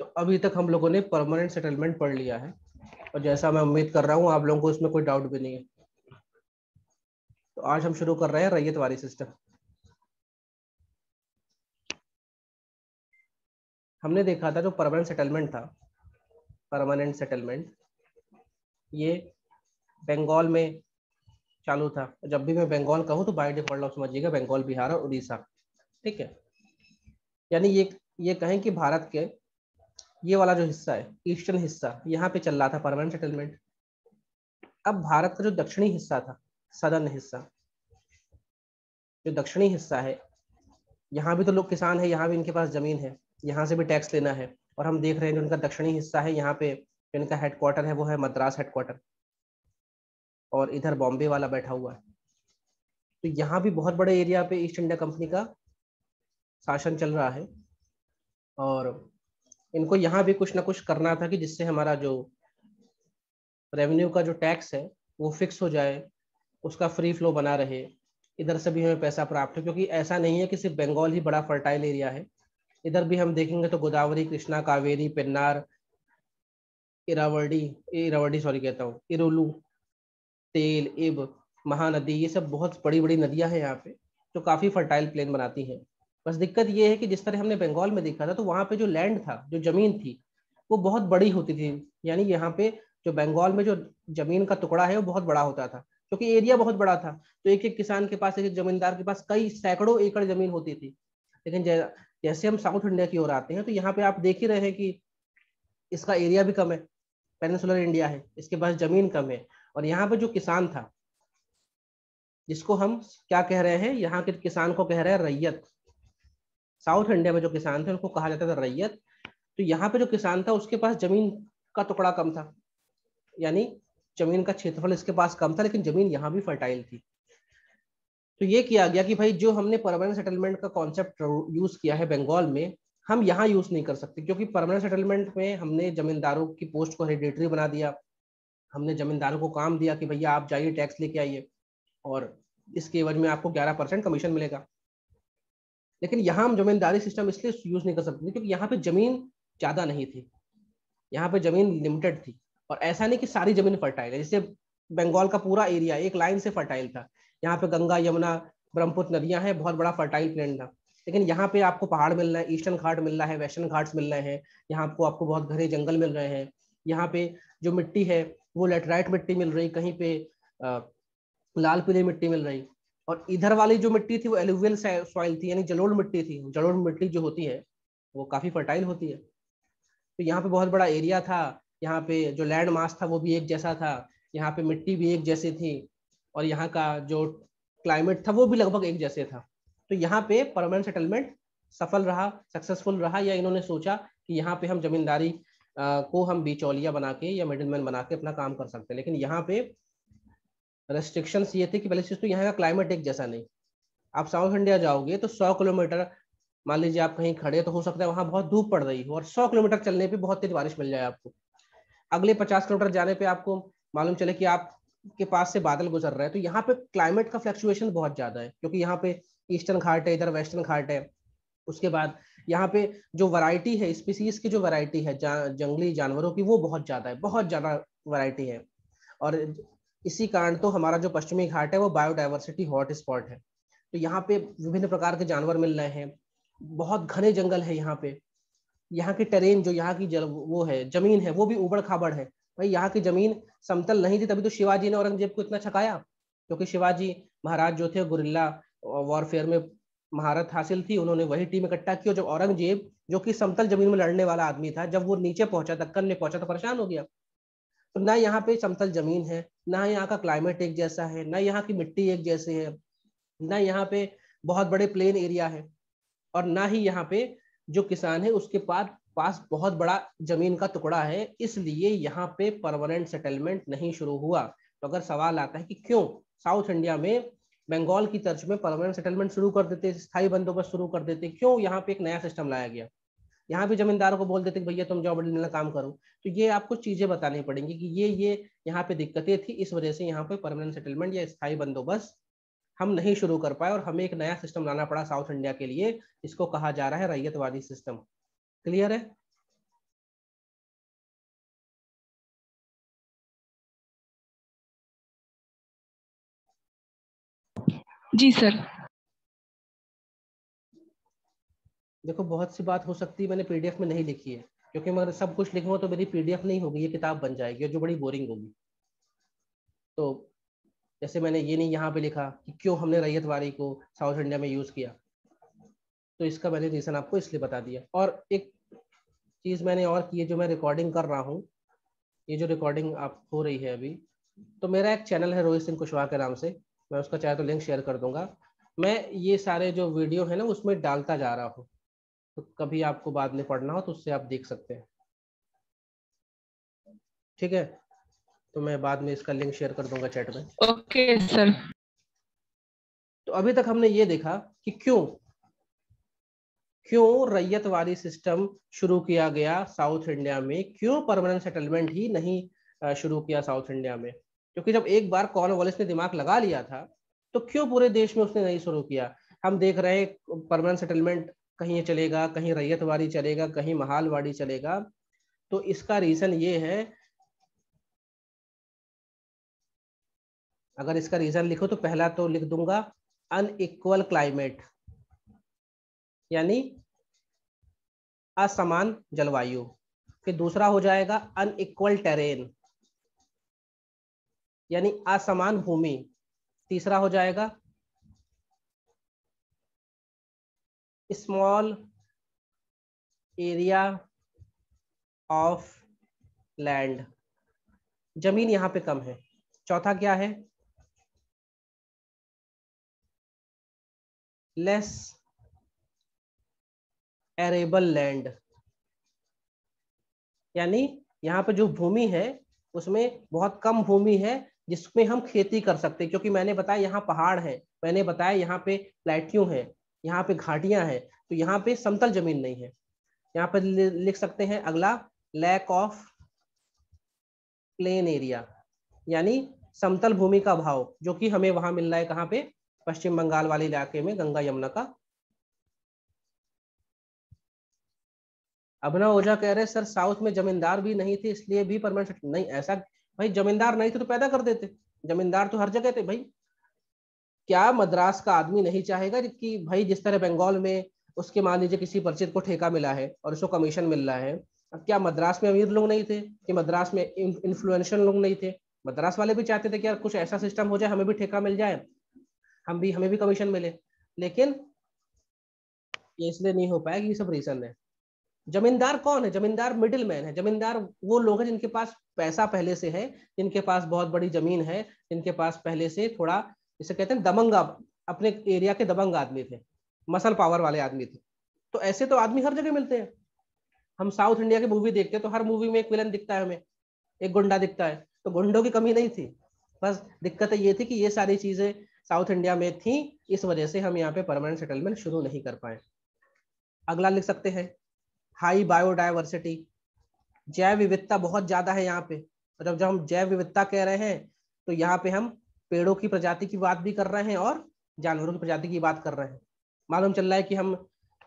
तो अभी तक हम लोगों ने परमानेंट सेटलमेंट पढ़ लिया है। और जैसा मैं उम्मीद कर रहा हूँ, आप लोगों को इसमें कोई डाउट भी नहीं है। तो आज हम शुरू कर रहे हैं रैयतवारी सिस्टम हमने देखा था जो परमानेंट सेटलमेंट था परमानेंट सेटलमेंट ये बंगाल में चालू था। जब भी मैं बंगाल कहूँ तो बाय डिफ़ॉल्ट आप समझिएगा बंगाल, बिहार और उड़ीसा। ठीक है? यानी ये ये कहें कि भारत के ये वाला जो हिस्सा है, ईस्टर्न हिस्सा, यहाँ पे चल रहा था परमानेंट सेटलमेंट अब भारत का जो दक्षिणी हिस्सा था सदर्न हिस्सा, जो दक्षिणी हिस्सा है, यहाँ भी तो लोग किसान है, यहाँ भी इनके पास ज़मीन है, यहाँ से भी टैक्स लेना है, और हम देख रहे हैं जो इनका दक्षिणी हिस्सा है, यहाँ पे इनका हेडक्वार्टर है, वो है मद्रास हेडक्वार्टर और इधर बॉम्बे वाला बैठा हुआ है। तो यहाँ भी बहुत बड़े एरिया पे ईस्ट इंडिया कंपनी का शासन चल रहा है, और इनको यहाँ भी कुछ ना कुछ करना था कि जिससे हमारा जो रेवेन्यू का जो टैक्स है, वो फिक्स हो जाए, उसका फ्री फ्लो बना रहे, इधर से भी हमें पैसा प्राप्त हो, क्योंकि ऐसा नहीं है कि सिर्फ़ बंगाल ही बड़ा फर्टाइल एरिया है। इधर भी हम देखेंगे तो Godavari, Krishna, Kaveri, Pennar Irrawaddy Irrawaddy sorry कहता हूँ, इरोलू, तेल, इब, महानदी, ये सब बहुत बड़ी बड़ी नदियाँ हैं यहाँ पे, जो काफ़ी फर्टाइल प्लेन बनाती हैं। बस दिक्कत ये है कि जिस तरह हमने बंगाल में देखा था तो वहाँ पे जो लैंड था, जो ज़मीन थी, वो बहुत बड़ी होती थी। यानी यहाँ पे जो बंगाल में जो ज़मीन का टुकड़ा है, वो बहुत बड़ा होता था, क्योंकि एरिया बहुत बड़ा था। तो एक एक किसान के पास एक जमींदार के पास कई सैकड़ों एकड़ ज़मीन होती थी। लेकिन जैसे हम साउथ इंडिया की ओर आते हैं तो यहाँ पे आप देख ही रहे हैं कि इसका एरिया भी कम है। पेनिसुलर इंडिया है, इसके पास ज़मीन कम है। और यहाँ पे जो किसान था, जिसको हम क्या कह रहे हैं, यहाँ के किसान को कह रहे हैं रैयत। साउथ इंडिया में जो किसान थे, उनको कहा जाता था रैयत। तो यहाँ पे जो किसान था, उसके पास ज़मीन का टुकड़ा कम था। यानी ज़मीन का क्षेत्रफल इसके पास कम था, लेकिन ज़मीन यहाँ भी फर्टाइल थी। तो ये किया गया कि भाई, जो हमने परमानेंट सेटलमेंट का कॉन्सेप्ट यूज़ किया है बंगाल में, हम यहाँ यूज़ नहीं कर सकते, क्योंकि परमानेंट सेटलमेंट में हमने जमींदारों की पोस्ट को हेरिडेटरी बना दिया। हमने जमींदारों को काम दिया कि भैया आप जाइए टैक्स लेके आइए, और इसके एवज में आपको 11 परसेंट कमीशन मिलेगा। लेकिन यहाँ हम जमींदारी सिस्टम इसलिए यूज़ नहीं कर सकते क्योंकि यहाँ पे ज़मीन ज़्यादा नहीं थी। यहाँ पे ज़मीन लिमिटेड थी और ऐसा नहीं कि सारी ज़मीन फर्टाइल है। जैसे बंगाल का पूरा एरिया एक लाइन से फर्टाइल था। यहाँ पे गंगा, यमुना, ब्रह्मपुत्र नदियाँ हैं, बहुत बड़ा फर्टाइल प्लेन था। लेकिन यहाँ पे आपको पहाड़ मिल रहा है ईस्टर्न घाट मिल रहा है वेस्टर्न घाट्स मिल रहे हैं। यहाँ आपको आपको बहुत घने जंगल मिल रहे हैं। यहाँ पे जो मिट्टी है, वो लेटराइट मिट्टी मिल रही, कहीं पे लाल पीली मिट्टी मिल रही। और इधर वाली जो मिट्टी थी वो एलुवियल सॉइल थी, यानी जलोढ़ मिट्टी थी। जलोढ़ मिट्टी जो होती है, वो काफ़ी फर्टाइल होती है। तो यहाँ पे बहुत बड़ा एरिया था। यहाँ पे जो लैंड मास था, वो भी एक जैसा था। यहाँ पे मिट्टी भी एक जैसी थी। और यहाँ का जो क्लाइमेट था, वो भी लगभग एक जैसे था। तो यहाँ पे परमानेंट सेटलमेंट सफल रहा सक्सेसफुल रहा, या इन्होंने सोचा कि यहाँ पे हम जमींदारी को हम बिचौलिया बना के या मिडिलमैन बना के अपना काम कर सकते हैं। लेकिन यहाँ पे रेस्ट्रिक्शंस ये थे कि पहले चीज़ तो यहाँ का क्लाइमेट एक जैसा नहीं। आप साउथ इंडिया जाओगे तो 100 किलोमीटर मान लीजिए आप कहीं खड़े तो हो सकता है वहाँ बहुत धूप पड़ रही हो और 100 किलोमीटर चलने पे बहुत तेज बारिश मिल जाए आपको। अगले 50 किलोमीटर जाने पे आपको मालूम चले कि आप के पास से बादल गुजर रहे हैं तो यहाँ पे क्लाइमेट का फ्लक्चुएशन बहुत ज़्यादा है क्योंकि यहाँ पे ईस्टर्न घाट है इधर वेस्टर्न घाट है। उसके बाद यहाँ पे जो वैरायटी है स्पीसीज की जो वैरायटी है जा, जंगली जानवरों की वो बहुत ज़्यादा है बहुत ज़्यादा वैरायटी है। और इसी कारण तो हमारा जो पश्चिमी घाट है, वो बायोडाइवर्सिटी हॉट स्पॉट है। तो यहाँ पे विभिन्न प्रकार के जानवर मिल रहे हैं। बहुत घने जंगल है यहाँ पे। यहाँ की टेरेन जो यहाँ की जल, वो है, ज़मीन है, वो भी उबड़ खाबड़ है। भाई, यहाँ की ज़मीन समतल नहीं थी, तभी तो शिवाजी ने औरंगज़ेब को इतना छकाया। क्योंकि शिवाजी महाराज जो थे, गुरिल्ला वॉरफेयर में महारत हासिल थी। उन्होंने वही टीम इकट्ठा की और जब औरंगज़ेब, जो कि समतल ज़मीन में लड़ने वाला आदमी था, जब वो नीचे पहुँचा, दक्कन में पहुँचा तो परेशान हो गया। तो ना यहाँ पे समतल ज़मीन है, ना यहाँ का क्लाइमेट एक जैसा है, ना यहाँ की मिट्टी एक जैसे है, ना यहाँ पे बहुत बड़े प्लेन एरिया है और ना ही यहाँ पे जो किसान है उसके पास पास बहुत बड़ा ज़मीन का टुकड़ा है, इसलिए यहाँ पे परमानेंट सेटलमेंट नहीं शुरू हुआ। तो अगर सवाल आता है कि क्यों साउथ इंडिया में बंगाल की तर्ज में परमानेंट सेटलमेंट शुरू कर देते, स्थायी बंदोबस्त शुरू कर देते, क्यों यहाँ पे एक नया सिस्टम लाया गया? यहाँ भी जमींदारों को बोल देते कि भैया तुम जॉब बड़ी काम करो। तो ये आपको चीज़ें बतानी पड़ेंगी कि ये ये यहाँ पे दिक्कतें थी, इस वजह से यहाँ पे परमानेंट सेटलमेंट या स्थायी बंदोबस्त हम नहीं शुरू कर पाए और हमें एक नया सिस्टम लाना पड़ा साउथ इंडिया के लिए, इसको कहा जा रहा है रैयतवादी सिस्टम क्लियर है? जी सर देखो, बहुत सी बात हो सकती है, मैंने पीडीएफ में नहीं लिखी है। क्योंकि मैं सब कुछ लिखूँगा तो मेरी पीडीएफ नहीं होगी, ये किताब बन जाएगी जो बड़ी बोरिंग होगी। तो जैसे मैंने ये नहीं यहाँ पे लिखा कि क्यों हमने रैयतवाड़ी को साउथ इंडिया में यूज़ किया। तो इसका मैंने रीज़न आपको इसलिए बता दिया। और एक चीज़ मैंने और की है, जो मैं रिकॉर्डिंग कर रहा हूँ, ये जो रिकॉर्डिंग आप हो रही है अभी तो मेरा एक चैनल है रोहित सिंह कुशवाहा के नाम से। मैं उसका चाहे तो लिंक शेयर कर दूँगा। मैं ये सारे जो वीडियो है ना, उसमें डालता जा रहा हूँ। तो कभी आपको बाद में पढ़ना हो तो उससे आप देख सकते हैं। ठीक है? तो मैं बाद में इसका लिंक शेयर कर दूँगा चैट में। ओके सर तो अभी तक हमने ये देखा कि क्यों क्यों रैयत वाली सिस्टम शुरू किया गया साउथ इंडिया में क्यों परमानेंट सेटलमेंट ही नहीं शुरू किया साउथ इंडिया में? क्योंकि जब एक बार कॉर्नवालिस ने दिमाग लगा लिया था तो क्यों पूरे देश में उसने नहीं शुरू किया? हम देख रहे हैं परमानेंट सेटलमेंट कहीं चलेगा, कहीं रैयतवाड़ी चलेगा, कहीं महालवाड़ी चलेगा। तो इसका रीजन ये है, अगर इसका रीजन लिखो तो पहला तो लिख दूँगा अनइक्वल क्लाइमेट यानी असमान जलवायु। फिर दूसरा हो जाएगा अनइक्वल टेरेन यानी असमान भूमि। तीसरा हो जाएगा स्मॉल एरिया ऑफ़ लैंड ज़मीन यहाँ पे कम है। चौथा क्या है? लेस एरेबल लैंड यानी यहाँ पे जो भूमि है, उसमें बहुत कम भूमि है, जिसमें हम खेती कर सकते हैं। क्योंकि मैंने बताया यहाँ पहाड़ है, मैंने बताया यहाँ पे प्लेट्यू है। यहाँ पे घाटियाँ हैं तो यहाँ पे समतल ज़मीन नहीं है। यहाँ पे लिख सकते हैं अगला लैक ऑफ़ प्लेन एरिया यानी समतल भूमि का भाव जो कि हमें वहाँ मिल रहा है कहाँ पे? पश्चिम बंगाल वाले इलाके में, गंगा यमुना का। अभिनव ओझा कह रहे सर, साउथ में जमींदार भी नहीं थे, इसलिए भी परमानेंट नहीं, ऐसा, भाई, जमींदार नहीं थे तो पैदा कर देते। जमींदार तो हर जगह थे, भाई। क्या मद्रास का आदमी नहीं चाहेगा कि भाई जिस तरह बंगाल में उसके मान लीजिए किसी परिचित को ठेका मिला है और उसको कमीशन मिल रहा है, अब क्या मद्रास में अमीर लोग नहीं थे? कि मद्रास में इन्फ्लुएंशियल लोग नहीं थे? मद्रास वाले भी चाहते थे कि यार कुछ ऐसा सिस्टम हो जाए, हमें भी ठेका मिल जाए, हम भी, हमें भी कमीशन मिले। लेकिन ये इसलिए नहीं हो पाया कि ये सब रीजन है। जमींदार कौन है? जमींदार मिडिल मैन है। जमींदार वो लोग हैं जिनके पास पैसा पहले से है, जिनके पास बहुत बड़ी ज़मीन है, जिनके पास पहले से थोड़ा इसे कहते हैं दबंग अपने एरिया के दबंग आदमी थे मसल पावर वाले आदमी थे। तो ऐसे तो आदमी हर जगह मिलते हैं। हम साउथ इंडिया की मूवी देखते हैं तो हर मूवी में एक विलन दिखता है हमें, एक गुंडा दिखता है। तो गुंडों की कमी नहीं थी, बस दिक्कत ये थी कि ये सारी चीज़ें साउथ इंडिया में थी, इस वजह से हम यहाँ पे परमानेंट सेटलमेंट शुरू नहीं कर पाए। अगला लिख सकते हैं हाई बायोडाइवर्सिटी जैव विविधता बहुत ज़्यादा है यहाँ पे। जब जब हम जैव विविधता कह रहे हैं तो यहाँ पे हम पेड़ों की प्रजाति की बात भी कर रहे हैं और जानवरों की प्रजाति की बात कर रहे हैं। मालूम चल रहा है कि हम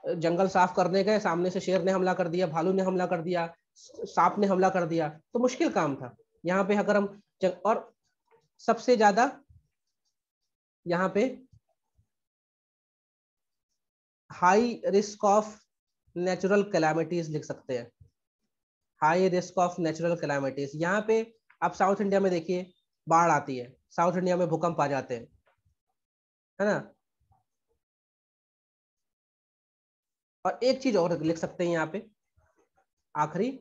जंगल साफ़ करने गए, सामने से शेर ने हमला कर दिया, भालू ने हमला कर दिया सांप ने हमला कर दिया तो मुश्किल काम था। यहाँ पे अगर हम और सबसे ज़्यादा यहाँ पे high risk of natural calamities लिख सकते हैं। High risk of natural calamities यहाँ पे आप साउथ इंडिया में देखिए, बाढ़ आती है। साउथ इंडिया में भूकंप आ जाते हैं। है ना? और एक चीज़ और लिख सकते हैं यहाँ पे। आखिरी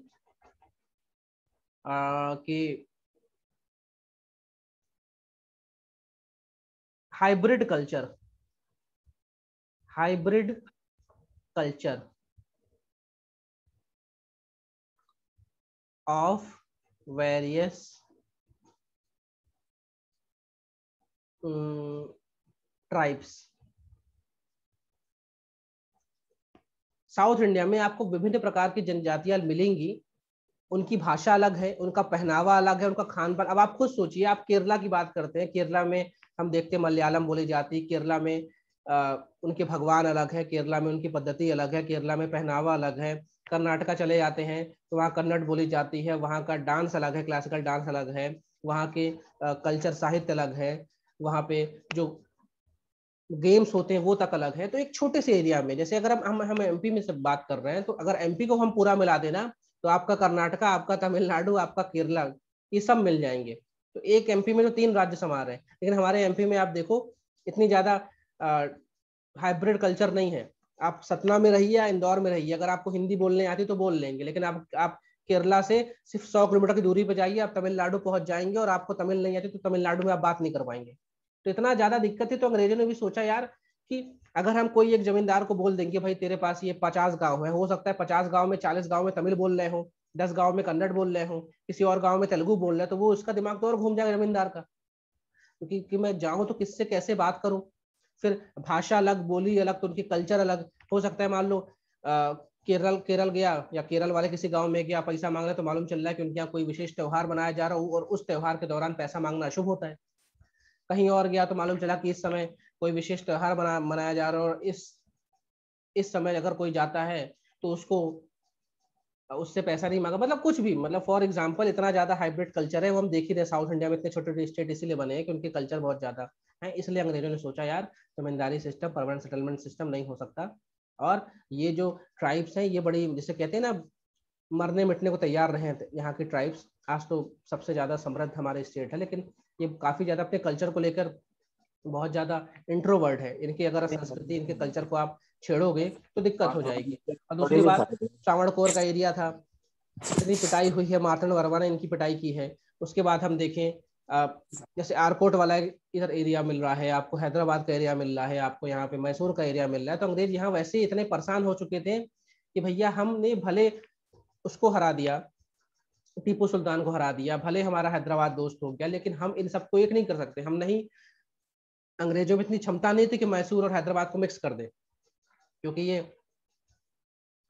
कि hybrid culture hybrid culture of tribes. South India में आपको विभिन्न प्रकार की जनजातियाँ मिलेंगी। उनकी भाषा अलग है उनका पहनावा अलग है उनका खान पान। अब आप खुद सोचिए आप केरला की बात करते हैं। केरला में हम देखते हैं मलयालम बोली जाती है केरला में आ, उनके भगवान अलग है केरला में उनकी पद्धति अलग है केरला में पहनावा अलग है। कर्नाटका चले जाते हैं तो वहाँ कन्नड़ बोली जाती है वहाँ का डांस अलग है क्लासिकल डांस अलग है वहाँ के कल्चर साहित्य अलग है। वहाँ पे जो गेम्स होते हैं, वो तक अलग है। तो एक छोटे से एरिया में, जैसे अगर हम हम एमपी में से बात कर रहे हैं तो अगर एमपी को हम पूरा मिला देना तो आपका कर्नाटका, आपका तमिलनाडु, आपका केरला, ये सब मिल जाएँगे। तो एक एमपी में तो तीन राज्य समा रहे हैं। लेकिन हमारे एमपी में आप देखो, इतनी ज़्यादा हाइब्रिड कल्चर नहीं है। आप सतना में रहिए या इंदौर में रहिए, अगर आपको हिंदी बोलने आती तो बोल लेंगे। लेकिन आप आप केरला से सिर्फ़ सौ किलोमीटर की दूरी पर जाइए, आप तमिलनाडु पहुँच जाएँगे और आपको तमिल नहीं आती तो तमिलनाडु में आप बात नहीं कर पाएँगे तो इतना ज़्यादा दिक्कत है तो अंग्रेज़ों ने भी सोचा यार कि अगर हम कोई एक जमींदार को बोल देंगे, भाई, तेरे पास ये पचास गाँव है। हो सकता है पचास गाँव में चालीस गाँव में तमिल बोल रहे हो, दस गाँव में कन्नड़ बोल रहे हो, किसी और गाँव में तेलुगु बोल रहे हैं तो वो उसका दिमाग तो और घूम जाएगा जमींदार का। क्योंकि कि मैं जाऊँ तो किससे कैसे बात करूँ? फिर भाषा अलग, बोली अलग तो उनकी कल्चर अलग। हो सकता है मान लो केरल केरल गया या केरल वाले किसी गाँव में गया पैसा मांग रहे तो मालूम चल रहा है कि उनके यहाँ कोई विशेष त्यौहार मनाया जा रहा हो और उस त्यौहार के दौरान पैसा मांगना अशुभ होता है। कहीं और गया तो मालूम चला कि इस समय कोई विशेष त्यौहार मना, मनाया जा रहा है और इस इस समय अगर कोई जाता है तो उसको, उससे पैसा नहीं मांगा। मतलब कुछ भी मतलब फॉर एग्ज़ाम्पल इतना ज़्यादा हाइब्रिड कल्चर है, वो हम देख ही रहे साउथ इंडिया में इतने छोटे छोटे स्टेट इसीलिए बने हैं कि उनके कल्चर बहुत ज़्यादा है, इसलिए अंग्रेज़ों ने सोचा यार, zamindari system permanent settlement system नहीं हो सकता। और ये जो ट्राइब्स हैं ये बड़ी जैसे कहते हैं ना मरने मिटने को तैयार रहे यहाँ की ट्राइब्स आज तो सबसे ज़्यादा समृद्ध हमारे स्टेट है लेकिन ये काफ़ी ज़्यादा अपने कल्चर को लेकर बहुत ज़्यादा इंट्रोवर्ड है। इनकी अगर संस्कृति इनके कल्चर को आप छेड़ोगे तो दिक्कत हो जाएगी। और दूसरी बात चावड़कोर का एरिया था। इतनी पिटाई हुई है मार्तन वर्मा ने इनकी पिटाई की है। उसके बाद हम देखें जैसे आरकोट वाला इधर एरिया मिल रहा है, आपको हैदराबाद का एरिया मिल रहा है, आपको यहाँ पे मैसूर का एरिया मिल रहा है तो अंग्रेज़ यहाँ वैसे इतने परेशान हो चुके थे कि भैया हमने भले उसको हरा दिया, टीपू सुल्तान को हरा दिया, भले हमारा हैदराबाद दोस्त हो गया, लेकिन हम इन सबको एक नहीं कर सकते। हम नहीं, अंग्रेज़ों में इतनी क्षमता नहीं थी कि मैसूर और हैदराबाद को मिक्स कर दे, क्योंकि ये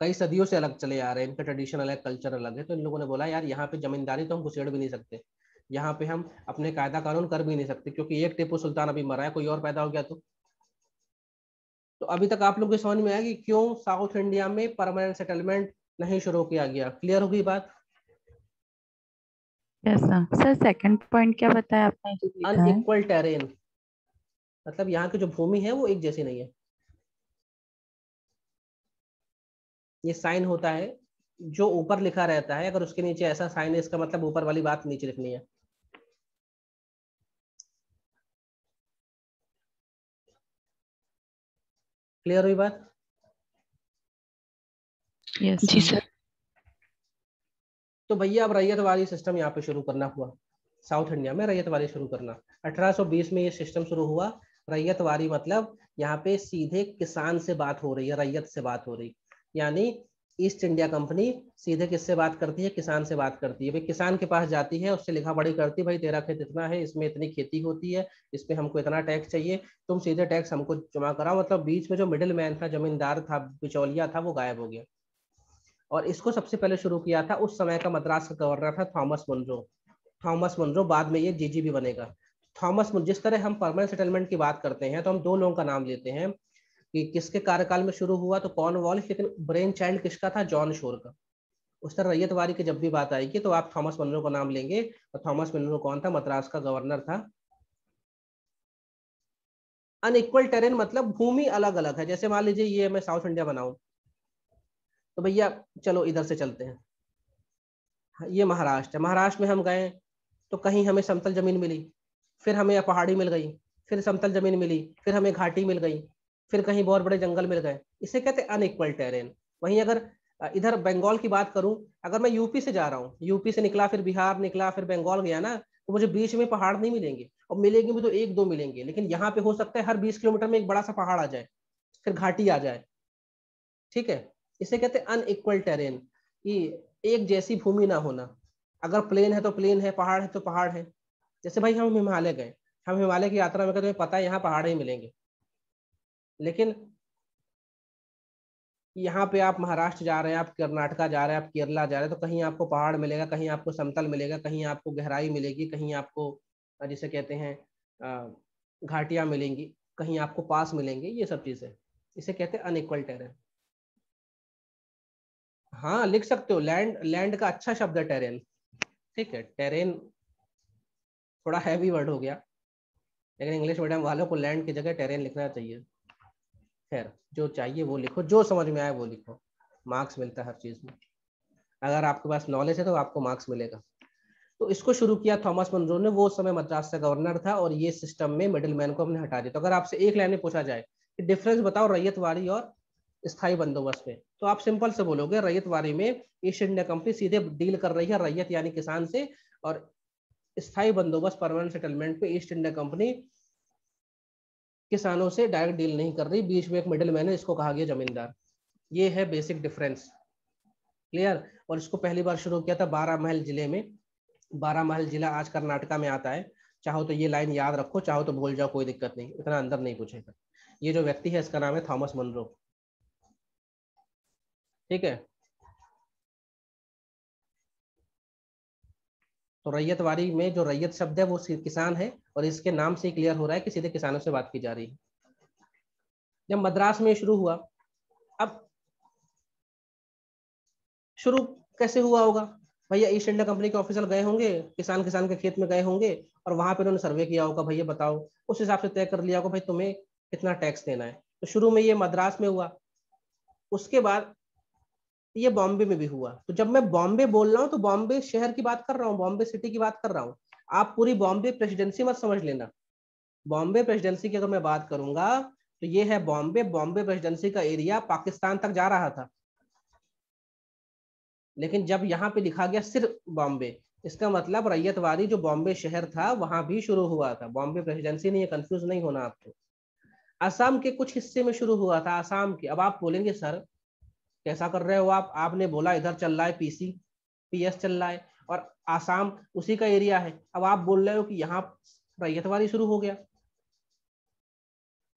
कई सदियों से अलग चले आ रहे हैं, इनका ट्रेडिशन अलग कल्चर अलग है तो इन लोगों ने बोला, यार, यहाँ पे जमींदारी तो हम घुसेड़ भी नहीं सकते। यहाँ पे हम अपने कायदा कानून कर भी नहीं सकते क्योंकि एक टिपू सुल्तान अभी मरा है कोई और पैदा हो गया तो। तो अभी तक आप लोग को समझ में आया कि क्यों साउथ इंडिया में परमानेंट सेटलमेंट नहीं शुरू किया गया? क्लियर होगी बात? सर सेकंड पॉइंट क्या बताया आपने? अनइक्वल टेरेन मतलब यहाँ की जो भूमि है वो एक जैसी नहीं है। ये साइन होता है जो ऊपर लिखा रहता है अगर उसके नीचे ऐसा साइन है इसका मतलब ऊपर वाली बात नीचे लिखनी है। क्लियर हुई बात yes, जी सर तो भैया अब रैयत वाली सिस्टम यहाँ पे शुरू करना हुआ। साउथ इंडिया में रैयत वाली शुरू करना। 1820 में ये सिस्टम शुरू हुआ। रैयत वाली मतलब यहाँ पे सीधे किसान से बात हो रही है रैयत से बात हो रही। यानी ईस्ट इंडिया कंपनी सीधे किससे बात करती है? किसान से बात करती है। भाई, किसान के पास जाती है, उससे लिखा पढ़ी करती है, भाई, तेरा खेत इतना है, इसमें इतनी खेती होती है इसमें हमको इतना टैक्स चाहिए, तुम सीधे टैक्स हमको जमा कराओ। मतलब बीच में जो मिडिल मैन था, जमींदार था, बिचौलिया था, वो गायब हो गया। और इसको सबसे पहले शुरू किया था, उस समय का मद्रास का गवर्नर था थॉमस मुंजो थॉमस मुंजो बाद में ये जी भी बनेगा। थॉमस जिस तरह हम परमानेंट सेटलमेंट की बात करते हैं तो हम दो लोगों का नाम लेते हैं। कि किसके कार्यकाल में शुरू हुआ तो कौन वॉल लेकिन ब्रेन चाइल्ड किसका था? जॉन शोर का। उस तरह रैयतवारी की जब भी बात आएगी तो आप थॉमस मनरो का नाम लेंगे। और थॉमस मनरो कौन था? मद्रास का गवर्नर था। अनइक्वल टेरेन मतलब भूमि अलग अलग है। जैसे मान लीजिए, ये मैं साउथ इंडिया बनाऊ। तो भैया, चलो इधर से चलते हैं, ये महाराष्ट्र है। महाराष्ट्र में हम गए तो कहीं हमें समतल ज़मीन मिली। फिर हमें पहाड़ी मिल गई। फिर समतल ज़मीन मिली। फिर हमें घाटी मिल गई। फिर कहीं बहुत बड़े जंगल मिल गए। इसे कहते हैं अनइक्वल टेरेन वहीं अगर इधर बंगाल की बात करूँ, अगर मैं यूपी से जा रहा हूँ, यूपी से निकला, फिर बिहार निकला, फिर बंगाल गया ना तो मुझे बीच में पहाड़ नहीं मिलेंगे। और मिलेंगे भी तो एक दो मिलेंगे, लेकिन यहाँ पे हो सकता है हर बीस किलोमीटर में एक बड़ा सा पहाड़ आ जाए, फिर घाटी आ जाए। ठीक है? इसे कहते हैं अनइक्वल टेरेन कि एक जैसी भूमि ना होना। अगर प्लेन है तो प्लेन है, पहाड़ है तो पहाड़ है। जैसे भाई हम हिमालय गए, हम हिमालय की यात्रा में गए तुम्हें पता है यहाँ पहाड़ ही मिलेंगे। लेकिन यहाँ पे आप महाराष्ट्र जा रहे हैं, आप कर्नाटका जा रहे हैं, आप केरला जा रहे हैं तो कहीं आपको पहाड़ मिलेगा, कहीं आपको समतल मिलेगा, कहीं आपको गहराई मिलेगी, कहीं आपको जिसे कहते हैं घाटियाँ मिलेंगी, कहीं आपको पास मिलेंगे, ये सब चीज़ें। इसे कहते हैं अनइक्वल टेरेन हाँ लिख सकते हो लैंड लैंड का अच्छा शब्द है टेरेन ठीक है टेरेन थोड़ा हैवी वर्ड हो गया, लेकिन इंग्लिश मीडियम वालों को लैंड की जगह टेरेन लिखना चाहिए। खैर, जो चाहिए वो लिखो, जो समझ में आए वो लिखो। मार्क्स मिलता है हर चीज़ में। अगर आपके पास नॉलेज है तो आपको मार्क्स मिलेगा। तो इसको शुरू किया थॉमस मनरो ने, वो समय मद्रास का गवर्नर था और ये सिस्टम में मिडिल मैन को हमने हटा दिया। तो अगर आपसे एक लाइन में पूछा जाए कि डिफरेंस बताओ रैयतवाड़ी और स्थायी बंदोबस्त में तो आप सिंपल से बोलोगे, रैयतवाड़ी में ईस्ट इंडिया कंपनी सीधे डील कर रही है रैयत यानी किसान से और स्थायी बंदोबस्त परमानेंट सेटलमेंट पे ईस्ट इंडिया कंपनी किसानों से डायरेक्ट डील नहीं कर रही। बीच में एक मिडिल मैन है, इसको कहा गया जमींदार। ये है बेसिक डिफरेंस क्लियर और इसको पहली बार शुरू किया था बारह महल ज़िले में। बारह महल जिला आज कर्नाटका में आता है। चाहो तो ये लाइन याद रखो, चाहो तो भूल जाओ, कोई दिक्कत नहीं। इतना अंदर नहीं पूछेगा। ये जो व्यक्ति है, इसका नाम है थॉमस मनरो। ठीक है? तो रैयतवारी में जो रैयत शब्द है, वो किसान है और इसके नाम से क्लियर हो रहा है कि सीधे किसानों से बात की जा रही है। जब मद्रास में शुरू हुआ, अब शुरू कैसे हुआ होगा? भैया ईस्ट इंडिया कंपनी के ऑफिसर गए होंगे, किसान किसान के खेत में गए होंगे और वहाँ पर उन्होंने सर्वे किया होगा, भैया, बताओ। उस हिसाब से तय कर लिया होगा, भाई तुम्हें कितना टैक्स देना है? तो शुरू में ये मद्रास में हुआ। उसके बाद ये बॉम्बे में भी हुआ। तो जब मैं बॉम्बे बोल रहा हूँ तो बॉम्बे शहर की बात कर रहा हूँ, बॉम्बे सिटी की बात कर रहा हूँ। आप पूरी बॉम्बे प्रेसिडेंसी मत समझ लेना। बॉम्बे प्रेसिडेंसी की अगर मैं बात करूँगा तो ये है बॉम्बे। बॉम्बे प्रेसिडेंसी का एरिया पाकिस्तान तक जा रहा था। लेकिन जब यहाँ पे लिखा गया सिर्फ़ बॉम्बे, इसका मतलब रैयतवादी जो बॉम्बे शहर था, वहाँ भी शुरू हुआ था। बॉम्बे प्रेसिडेंसी नहीं कंफ्यूज नहीं होना आपको। असम के कुछ हिस्से में शुरू हुआ था, असम के। अब आप बोलेंगे, सर कैसा कर रहे हो आप? आपने बोला इधर चल रहा है पीसी पीएस चल रहा है और आसाम उसी का एरिया है। अब आप बोल रहे हो कि यहाँ रैयतवादी शुरू हो गया।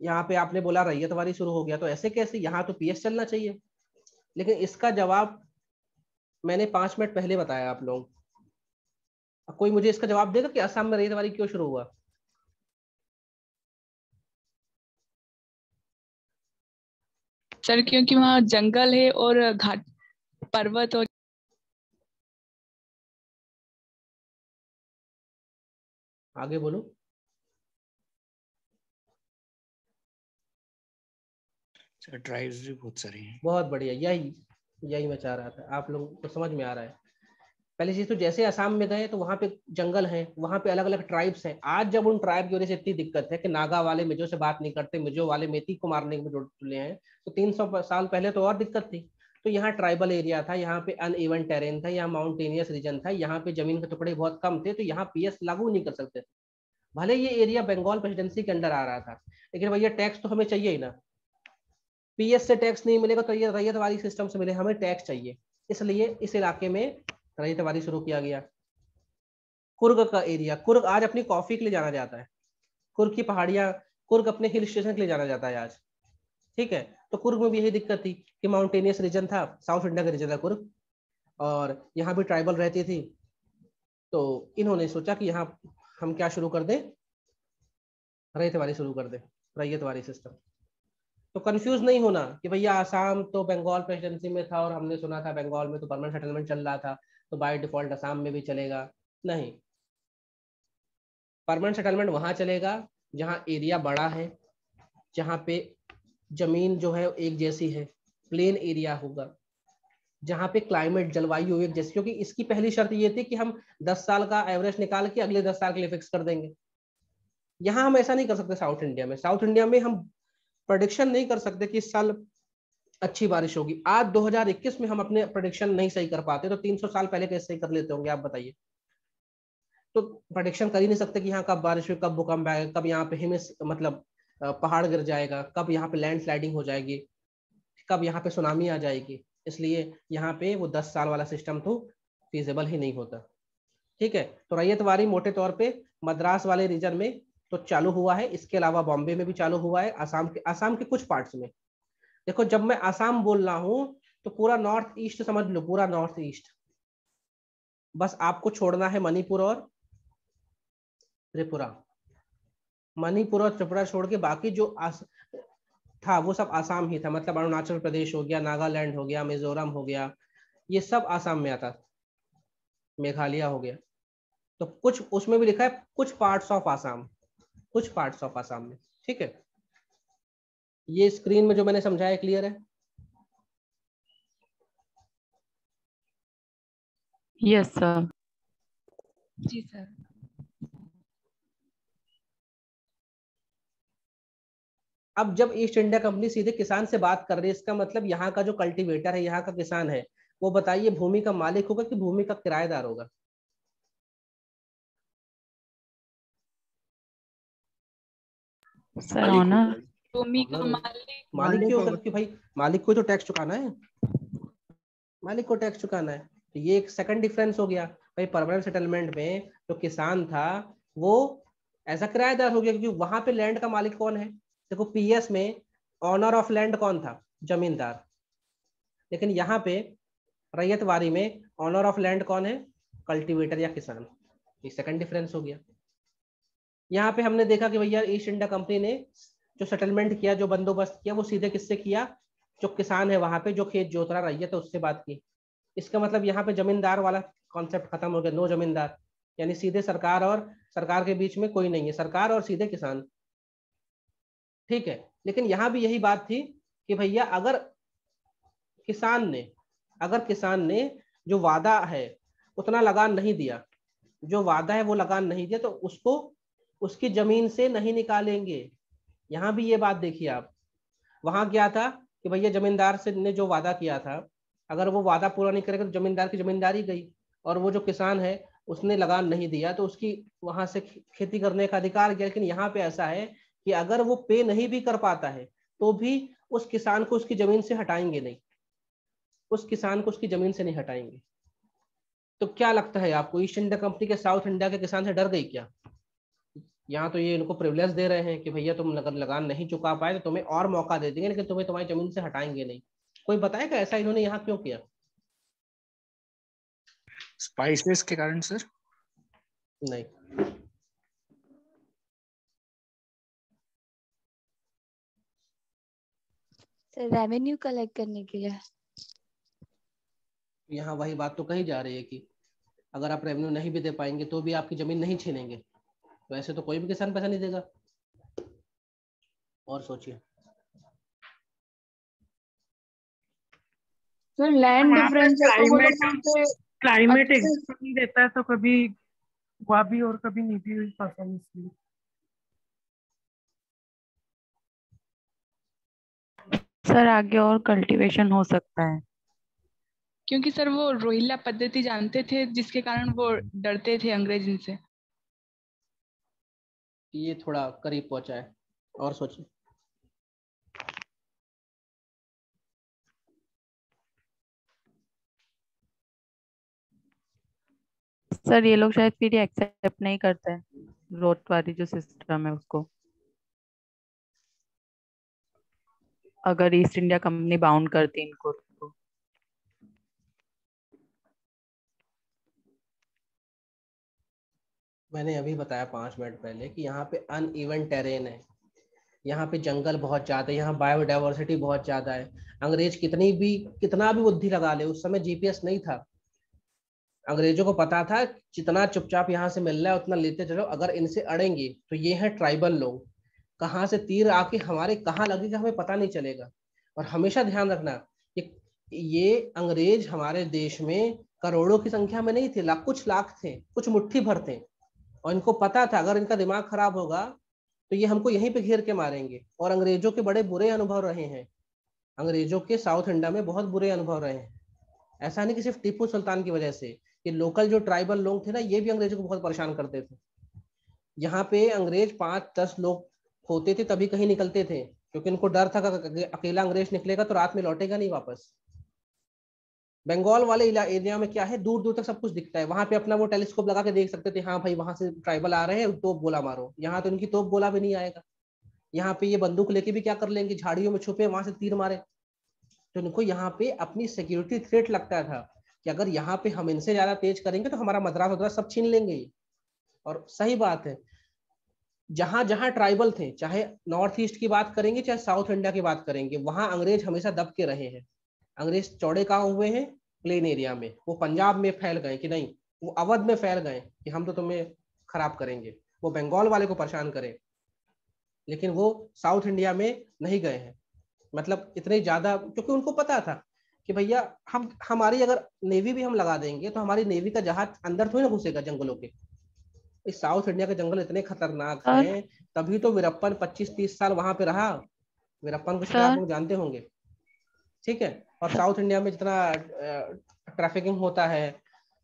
यहाँ पे आपने बोला रैयतवादी शुरू हो गया तो ऐसे कैसे? यहाँ तो पीएस चलना चाहिए। लेकिन इसका जवाब मैंने पाँच मिनट पहले बताया आप लोग कोई मुझे इसका जवाब देगा कि असम में रैयतवादी क्यों शुरू हुआ? सर क्योंकि वहाँ जंगल है और घाट पर्वत और आगे बोलो। सर ड्राइव्स भी बहुत सारी हैं। बहुत बढ़िया यही यही मैं चाह रहा था। आप लोगों को समझ में आ रहा है। पहली चीज़ तो जैसे असम में गए तो वहाँ पे जंगल है, वहाँ पे अलग अलग ट्राइब्स हैं। आज जब उन ट्राइब की वजह से इतनी दिक्कत है कि नागा वाले मिजो से बात नहीं करते, मिजो वाले मेती को मारने में जुड़े हैं तो तीन सौ साल पहले तो और दिक्कत थी। तो यहाँ ट्राइबल एरिया था, यहाँ पे अन इवन टेरेन था, यहाँ माउंटेनियस रीजन था, यहाँ पे ज़मीन के टुकड़े बहुत कम थे तो यहाँ पीएस लागू नहीं कर सकते। थे भले ये एरिया बंगाल प्रेसिडेंसी के अंडर आ रहा था, लेकिन भैया टैक्स तो हमें चाहिए ही ना। पीएस से टैक्स नहीं मिलेगा तो ये रैयत वाली सिस्टम से मिले, हमें टैक्स चाहिए। इसलिए इस इलाके में रैयतवादी शुरू किया गया। कुर्ग का एरिया, कुर्ग आज अपनी कॉफ़ी के लिए जाना जाता है। कुर्ग की पहाड़ियाँ, कुर्ग अपने हिल स्टेशन के लिए जाना जाता है आज। ठीक है? तो कुर्ग में भी यही दिक्कत थी कि माउंटेनियस रीजन था साउथ इंडिया का रीजन था कुर्ग। और यहाँ भी ट्राइबल रहती थी। तो इन्होंने सोचा कि यहाँ हम क्या शुरू कर दें? रैयतवादी शुरू कर दें रैयतवादी सिस्टम तो कंफ्यूज नहीं होना कि भैया आसाम तो बंगाल प्रेसिडेंसी में था और हमने सुना था बंगाल में तो परमानेंट सेटलमेंट चल रहा था। तो बाय डिफ़ॉल्ट आसाम में भी चलेगा। नहीं। परमानेंट सेटलमेंट वहाँ चलेगा, जहाँ एरिया बड़ा है, जहाँ पे ज़मीन जो है एक जैसी है प्लेन एरिया होगा। जहाँ पे क्लाइमेट जलवायु एक जैसी, क्योंकि इसकी पहली शर्त ये थी कि हम 10 साल का एवरेज निकाल के अगले 10 साल के लिए फिक्स कर देंगे। यहाँ हम ऐसा नहीं कर सकते साउथ इंडिया में। साउथ इंडिया में हम प्रोडिक्शन नहीं कर सकते कि इस साल अच्छी बारिश होगी। आज 2021 में हम अपने प्रोडिक्शन नहीं सही कर पाते तो 300 साल पहले कैसे सही कर लेते होंगे, आप बताइए। तो प्रोडिक्शन कर ही नहीं सकते कि यहाँ कब बारिश हुई, कब भूकंप आएगा कब यहाँ पे हिमिस मतलब पहाड़ गिर जाएगा, कब यहाँ पे लैंड स्लाइडिंग हो जाएगी, कब यहाँ पे सुनामी आ जाएगी। इसलिए यहाँ पे वो दस साल वाला सिस्टम तो फिजिबल ही नहीं होता। ठीक है? तो रैयतवारी मोटे तौर पे मद्रास वाले रीजन में तो चालू हुआ है, इसके अलावा बॉम्बे में भी चालू हुआ है, आसाम के आसाम के कुछ पार्ट्स में। देखो जब मैं आसाम बोल रहा हूँ तो पूरा नॉर्थ ईस्ट समझ लो पूरा नॉर्थ ईस्ट बस आपको छोड़ना है मणिपुर और त्रिपुरा। मणिपुर और त्रिपुरा छोड़ के बाकी जो आस, था वो सब आसाम ही था। मतलब अरुणाचल प्रदेश हो गया नागालैंड हो गया मिजोरम हो गया ये सब आसाम में आता। मेघालय हो गया। तो कुछ उसमें भी लिखा है कुछ पार्ट्स ऑफ़ आसाम कुछ पार्ट्स ऑफ़ आसाम में ठीक है? ये स्क्रीन में जो मैंने समझाया क्लियर है? यस सर जी सर अब जब ईस्ट इंडिया कंपनी सीधे किसान से बात कर रही है इसका मतलब यहाँ का जो कल्टीवेटर है यहाँ का किसान है वो बताइए भूमि का मालिक होगा कि भूमि का किराएदार होगा? सर ऑनर भूमि का मालिक मालिक क्यों होगा? कि भाई मालिक को तो टैक्स चुकाना है। मालिक को टैक्स चुकाना है। तो ये एक सेकंड डिफरेंस हो गया। भाई परमानेंट सेटलमेंट में जो तो किसान था वो ऐसा किराएदार हो गया क्योंकि वहाँ पे लैंड का मालिक कौन है? देखो पीएस में ऑनर ऑफ़ लैंड कौन था? जमींदार। लेकिन यहाँ पे रैयतवारी में ऑनर ऑफ़ लैंड कौन है? कल्टीवेटर या किसान। ये सेकंड डिफरेंस हो गया। यहाँ पे हमने देखा कि भैया ईस्ट इंडिया कंपनी ने जो सेटलमेंट किया, जो बंदोबस्त किया, वो सीधे किससे किया? जो किसान है वहाँ पे, जो खेत जोत रहा, रैयत है, उससे बात की। इसका मतलब यहाँ पे जमींदार वाला कॉन्सेप्ट खत्म हो गया, नो जमींदार। यानी सीधे सरकार और सरकार के बीच में कोई नहीं है, सरकार और सीधे किसान। ठीक है? लेकिन यहाँ भी यही बात थी कि भैया, अगर किसान ने, अगर किसान ने जो वादा है, उतना लगान नहीं दिया, जो वादा है वो लगान नहीं दिया तो उसको, उसकी ज़मीन से नहीं निकालेंगे। यहाँ भी ये बात देखिए आप। वहाँ क्या था कि भैया जमींदार से ने जो वादा किया था, अगर वो वादा पूरा नहीं करेगा तो जमींदार की जमींदारी गई और वो जो किसान है, उसने लगान नहीं दिया तो उसकी वहाँ से खेती करने का अधिकार गया। लेकिन यहाँ पे ऐसा है कि अगर वो पे नहीं भी कर पाता है तो भी उस किसान को उसकी ज़मीन से हटाएँगे नहीं। उस किसान को उसकी ज़मीन से नहीं हटाएँगे। तो क्या लगता है आपको, ईस्ट इंडिया कंपनी के, साउथ इंडिया के किसान से डर गई क्या? यहाँ तो ये इनको प्रिविलेज दे रहे हैं कि भैया तुम अगर लगान नहीं चुका पाए तो तुम्हें और मौका दे देंगे लेकिन तुम्हें तुम्हारी ज़मीन से हटाएँगे नहीं। कोई बताएगा ऐसा इन्होंने यहाँ क्यों किया? स्पाइसेस के कारण सर नहीं। रेवेन्यू कलेक्ट करने के लिए। यहाँ वही बात तो कही जा रही है कि अगर आप रेवेन्यू नहीं भी दे पाएँगे तो भी आपकी ज़मीन नहीं छीनेंगे। तो ऐसे तो कोई भी किसान पैसा नहीं देगा। और सोचिए। Sir land difference climate climate exam देता है तो कभी हुआ भी और कभी नहीं भी हुई फ़सल इसलिए। सर आगे और कल्टीवेशन हो सकता है। क्योंकि सर वो रोहिल्ला पद्धति जानते थे जिसके कारण वो डरते थे अंग्रेज़ इनसे। ये थोड़ा करीब पहुँचा है। और सोचिए। सर, ये लोग शायद फिर एक्सेप्ट नहीं करते हैं रोड वाली जो सिस्टम है उसको। अगर ईस्ट इंडिया कंपनी बाउंड करती इनको। मैंने अभी बताया पाँच मिनट पहले कि यहाँ पे अन इवन टेरेन है। यहाँ पे जंगल बहुत ज़्यादा है, यहाँ बायोडाइवर्सिटी बहुत ज़्यादा है। अंग्रेज़ कितनी भी, कितना भी बुद्धि लगा ले, उस समय जीपीएस नहीं था। अंग्रेज़ों को पता था, जितना चुपचाप यहाँ से मिल रहा है, उतना लेते चलो। अगर इनसे अड़ेंगे तो ये है ट्राइबल लोग। कहाँ से तीर आके हमारे, कहाँ लगेगा हमें पता नहीं चलेगा। और हमेशा ध्यान रखना कि ये अंग्रेज़ हमारे देश में करोड़ों की संख्या में नहीं थे कुछ लाख थे, कुछ मुट्ठी भर थे। और इनको पता था, अगर इनका दिमाग खराब होगा तो ये हमको यहीं पे घेर के मारेंगे। और अंग्रेज़ों के बड़े बुरे अनुभव रहे हैं। अंग्रेज़ों के साउथ इंडिया में बहुत बुरे अनुभव रहे हैं। ऐसा नहीं कि सिर्फ़ टीपू सुल्तान की वजह से, ये लोकल जो ट्राइबल लोग थे ना, ये भी अंग्रेज़ों को बहुत परेशान करते थे। यहाँ पे अंग्रेज़ पाँच दस लोग होते थे, तभी कहीं निकलते थे, क्योंकि इनको डर था अकेला अंग्रेज़ निकलेगा तो रात में लौटेगा नहीं वापस। बंगाल वाले एरिया में क्या है? दूर दूर तक सब कुछ दिखता है। वहाँ पे अपना वो टेलीस्कोप लगा के देख सकते थे हाँ भाई, वहाँ से ट्राइबल आ रहे हैं, तोप गोला मारो। यहाँ तो इनकी तोप गोला भी नहीं आएगा। यहाँ पे ये बंदूक लेके भी क्या कर लेंगे? झाड़ियों में छुपे, वहाँ से तीर मारे। तो इनको यहाँ पे अपनी सिक्योरिटी थ्रेट लगता था कि अगर यहाँ पे हम इनसे ज़्यादा तेज करेंगे तो हमारा मद्रास वद्रास सब छीन लेंगे। और सही बात है, जहाँ जहाँ ट्राइबल थे, चाहे नॉर्थ ईस्ट की बात करेंगे, चाहे साउथ इंडिया की बात करेंगे, वहाँ अंग्रेज़ हमेशा दब के रहे हैं। अंग्रेज़ चौड़े कहाँ हुए हैं? प्लेन एरिया में। वो पंजाब में फैल गए कि नहीं? वो अवध में फैल गए कि हम तो तुम्हें खराब करेंगे। वो बंगाल वाले को परेशान करें। लेकिन वो साउथ इंडिया में नहीं गए हैं। मतलब इतने ज़्यादा क्योंकि उनको पता था कि भैया हम हमारी अगर नेवी भी हम लगा देंगे तो हमारी नेवी का जहाज़ अंदर थोड़ी ना घुसेगा जंगलों के। इस साउथ इंडिया के जंगल इतने खतरनाक हैं तभी तो वीरप्पन 25-30 साल वहाँ पे रहा। वीरप्पन को शायद आप लोग जानते होंगे। ठीक है? और साउथ इंडिया में जितना ट्रैफिकिंग होता है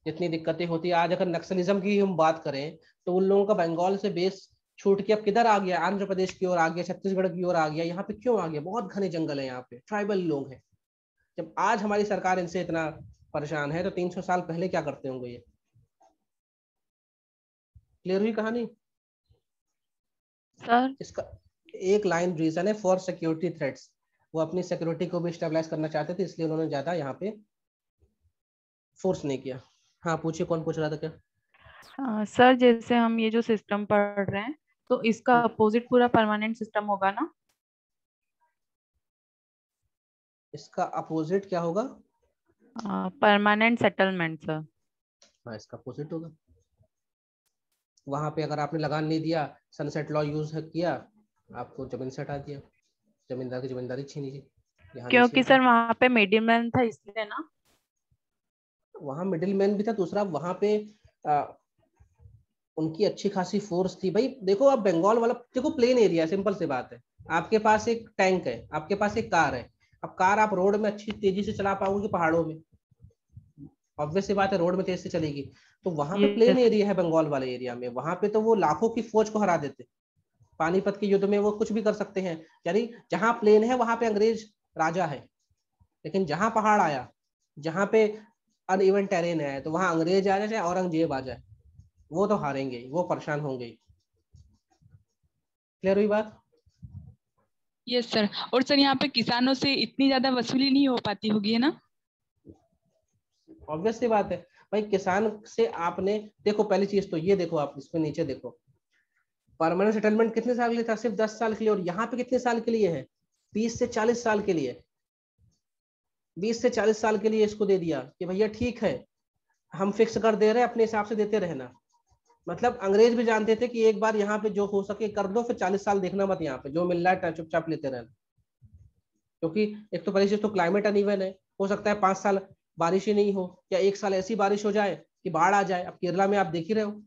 जितनी दिक्कतें होती है आज अगर नक्सलिज्म की हम बात करें तो उन लोगों का बंगाल से बेस छूट के अब किधर आ गया? आंध्र प्रदेश की ओर आ गया छत्तीसगढ़ की ओर आ गया यहाँ पे क्यों आ गया? बहुत घने जंगल है यहाँ पे ट्राइबल लोग हैं। जब आज हमारी सरकार इनसे इतना परेशान है तो 300 साल पहले क्या करते होंगे ये? क्लियर हुई कहानी? सर इसका एक लाइन रीजन है फॉर सिक्योरिटी थ्रेट्स वो अपनी सिक्योरिटी को भी स्टेबलाइज करना चाहते थे इसलिए उन्होंने ज़्यादा यहाँ पे फोर्स नहीं किया। हाँ पूछिए कौन पूछ रहा था क्या? सर जैसे हम ये जो सिस्टम पढ़ रहे हैं तो इसका अपोजिट पूरा परमानेंट सिस्टम होगा ना? इसका अपोजिट क्या होगा? परमानेंट सेटलमेंट सर हाँ इसका अपोजिट होगा। वहाँ पे अगर आपने लगान नहीं दिया सनसेट लॉ यूज़ किया आपको ज़मीन से हटा दिया। जमींदार की जमींदारी छीनी जी। क्योंकि सर वहाँ पे मिडिल मैन था इसलिए ना। वहाँ मिडिल मैन भी था दूसरा वहाँ पे आ, उनकी अच्छी खासी फोर्स थी। भाई देखो आप बंगाल वाला देखो प्लेन एरिया सिंपल सी बात है। आपके पास एक टैंक है आपके पास एक कार है। अब कार आप रोड में अच्छी तेज़ी से चला पाओगे पहाड़ों में। ऑब्वियस बात है रोड में तेज से चलेगी। तो वहाँ पे प्लेन एरिया है बंगाल वाले एरिया में। वहाँ पे तो वो लाखों की फौज को हरा देते। पानीपत के युद्ध में वो कुछ भी कर सकते हैं। यानी जहाँ प्लेन है वहाँ पे अंग्रेज़ राजा है। लेकिन जहाँ पहाड़ आया जहाँ पे अनइवन टेरेन है तो वहाँ अंग्रेज़ आ जाए चाहे औरंगज़ेब आ जाए। वो तो हारेंगे वो परेशान होंगे। क्लियर हुई बात? यस सर और सर यहाँ पे किसानों से इतनी ज़्यादा वसूली नहीं हो पाती होगी है ना? ऑब्वियसली बात है। भाई किसान से आपने देखो पहली चीज़ तो ये देखो आप इसमें नीचे देखो। परमानेंट सेटलमेंट कितने साल के लिए था? सिर्फ़ दस साल के लिए। और यहाँ पे कितने साल के लिए है? बीस से चालीस साल के लिए। बीस से चालीस साल के लिए इसको दे दिया कि भैया ठीक है, हम फिक्स कर दे रहे हैं, अपने हिसाब से देते रहना। मतलब अंग्रेज़ भी जानते थे कि एक बार यहाँ पे जो हो सके कर दो, फिर चालीस साल देखना मत यहाँ पे। जो मिल रहा है चुपचाप लेते रहना। क्योंकि एक तो पहली चीज़ तो क्लाइमेट अनइवन है। हो सकता है पाँच साल बारिश ही नहीं हो, या एक साल ऐसी बारिश हो जाए कि बाढ़ आ जाए। अब केरला में आप देख ही रहे हो।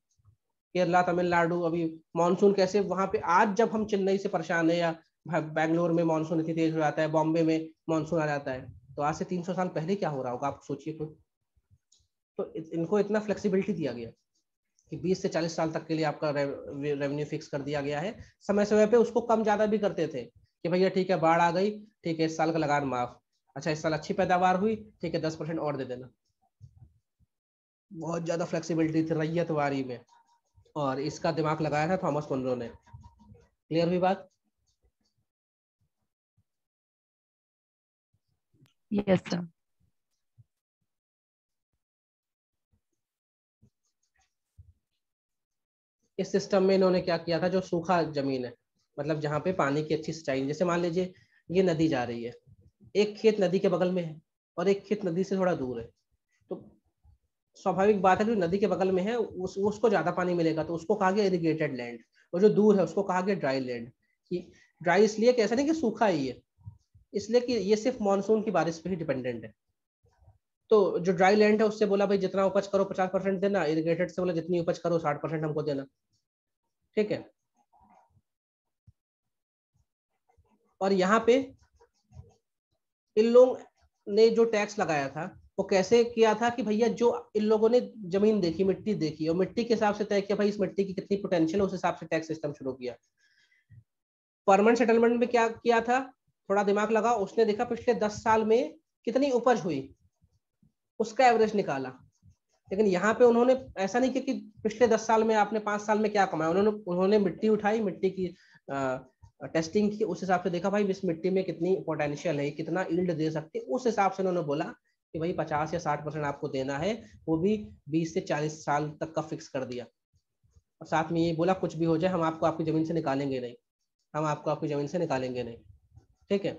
केरला तमिलनाडु, अभी मानसून कैसे, वहाँ पे आज जब हम चेन्नई से परेशान है या बैंगलोर में मानसून इतनी तेज हो जाता है, बॉम्बे में मानसून आ जाता है तो आज से 300 साल पहले क्या हो रहा होगा, आप सोचिए खुद। तो इनको इतना फ्लेक्सिबिलिटी दिया गया कि 20 से 40 साल तक के लिए आपका रेवेन्यू फिक्स कर दिया गया है। समय समय पे उसको कम ज़्यादा भी करते थे कि भैया ठीक है, बाढ़ आ गई, ठीक है, इस साल का लगान माफ़। अच्छा इस साल अच्छी पैदावार हुई, ठीक है, दस परसेंट और दे देना। बहुत ज़्यादा फ्लेक्सिबिलिटी थी रैयत वारी में। और इसका दिमाग लगाया था थॉमस मनरो ने। क्लियर हुई बात? यस सर इस सिस्टम में इन्होंने क्या किया था? जो सूखा ज़मीन है मतलब जहाँ पे पानी की अच्छी सिंचाई जैसे मान लीजिए ये नदी जा रही है। एक खेत नदी के बगल में है और एक खेत नदी से थोड़ा दूर है। स्वाभाविक बात है जो नदी के बगल में है, उस, उसको ज़्यादा पानी मिलेगा। तो उसको कहा गया इरिगेटेड लैंड और जो दूर है, उसको कहा गया ड्राई लैंड ड्राई इसलिए कि ऐसा नहीं कि सूखा ही है। इसलिए कि ये सिर्फ़ मानसून की बारिश पे ही डिपेंडेंट है। तो जो ड्राई लैंड है, उससे बोला, भाई, जितना उपज करो, पचास परसेंट देना। इरिगेटेड से बोला, जितनी उपज करो, साठ परसेंट हमको देना। ठीक है? और यहाँ पे इन लोग ने जो टैक्स लगाया था वो कैसे किया था कि भैया जो इन लोगों ने ज़मीन देखी, मिट्टी देखी और मिट्टी के हिसाब से तय किया, भाई इस मिट्टी की कितनी पोटेंशियल है, उस हिसाब से टैक्स सिस्टम शुरू किया। परमानेंट सेटलमेंट में क्या किया था? थोड़ा दिमाग लगा उसने देखा पिछले दस साल में कितनी उपज हुई, उसका एवरेज निकाला। लेकिन यहाँ पे उन्होंने ऐसा नहीं किया कि पिछले दस साल में आपने पाँच साल में क्या कमाया, उन्होंने उन्होंने मिट्टी उठाई, मिट्टी की टेस्टिंग की, उस हिसाब से देखा, भाई इस मिट्टी में कितनी पोटेंशियल है, कितना ईल्ड दे सकते उस हिसाब से उन्होंने बोला कि भाई पचास या साठ परसेंट आपको देना है, वो भी बीस से चालीस साल तक का फिक्स कर दिया। और साथ में ये बोला, कुछ भी हो जाए, हम आपको आपकी ज़मीन से निकालेंगे नहीं। हम आपको आपकी ज़मीन से निकालेंगे नहीं। ठीक है?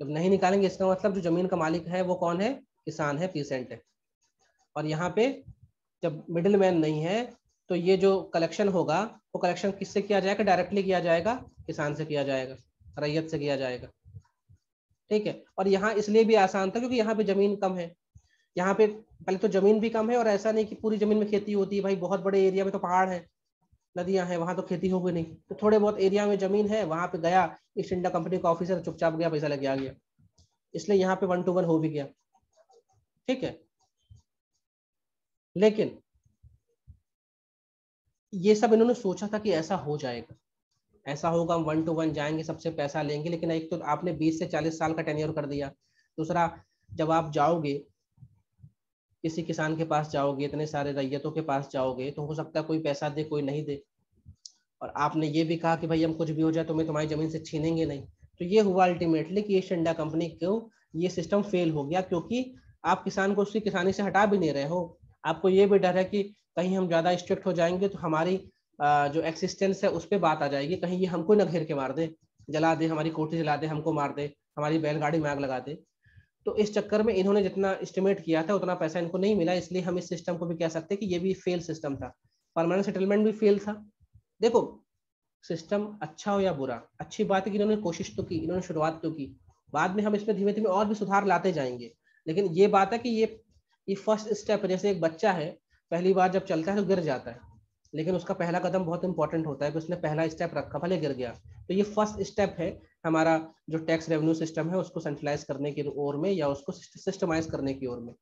जब नहीं निकालेंगे, इसका मतलब जो ज़मीन का मालिक है, वो कौन है? किसान है पीसेंट है। और यहाँ पे जब मिडिल मैन नहीं है तो ये जो कलेक्शन होगा, वो कलेक्शन किससे किया जाएगा? डायरेक्टली किया जाएगा, किसान से किया जाएगा, रैयत से किया जाएगा। ठीक है? और यहाँ इसलिए भी आसान था क्योंकि यहाँ पे ज़मीन कम है। यहाँ पे पहले तो ज़मीन भी कम है और ऐसा नहीं कि पूरी ज़मीन में खेती होती है। भाई, बहुत बड़े एरिया में तो पहाड़ है, नदियाँ हैं, वहाँ तो खेती होगी नहीं। तो थोड़े बहुत एरिया में ज़मीन है, वहाँ पे गया ईस्ट इंडिया कंपनी का ऑफिसर चुपचाप गया, पैसा लेके आ गया। इसलिए यहाँ पे वन टू वन हो भी गया। ठीक है? लेकिन ये सब इन्होंने सोचा था कि ऐसा हो जाएगा। ऐसा होगा, हम वन टू वन जाएँगे, सबसे पैसा लेंगे, लेकिन एक तो आपने 20 से 40 साल का टेन्योर कर दिया। दूसरा, जब आप जाओगे, किसी किसान के पास जाओगे, इतने सारे रैयतों के पास जाओगे तो हो सकता है कोई पैसा दे, कोई नहीं दे। और आपने ये भी कहा कि भाई, हम कुछ भी हो जाए तो मैं तुम्हारी ज़मीन से छीनेंगे नहीं। तो ये हुआ अल्टीमेटली कि ईस्ट इंडिया कंपनी को ये सिस्टम फेल हो गया, क्योंकि आप किसान को उसकी किसानी से हटा भी नहीं रहे हो। आपको ये भी डर है कि कहीं हम ज़्यादा स्ट्रिक्ट हो जाएँगे तो हमारी जो एक्सिस्टेंस है, उस पर बात आ जाएगी। कहीं ये हमको न घेर के मार दे, जला दे, हमारी कोठी जला दे, हमको मार दे, हमारी बैलगाड़ी में आग लगा दे। तो इस चक्कर में इन्होंने जितना एस्टिमेट किया था, उतना पैसा इनको नहीं मिला, इसलिए हम इस सिस्टम को भी कह सकते हैं कि ये भी फेल सिस्टम था। परमानेंट सेटलमेंट भी फेल था। देखो सिस्टम अच्छा हो या बुरा, अच्छी बात है कि इन्होंने कोशिश तो की, इन्होंने शुरुआत तो की। बाद में हम इसमें धीमे धीमे और भी सुधार लाते जाएँगे। लेकिन ये बात है कि ये ये फ़र्स्ट स्टेप है जैसे एक बच्चा है, पहली बार जब चलता है तो गिर जाता है। लेकिन उसका पहला कदम बहुत इंपॉर्टेंट होता है कि उसने पहला स्टेप रखा, भले गिर गया। तो ये फ़र्स्ट स्टेप है हमारा जो टैक्स रेवेन्यू सिस्टम है, उसको सेंट्रलाइज करने की ओर में या उसको सिस्टमाइज करने की ओर में।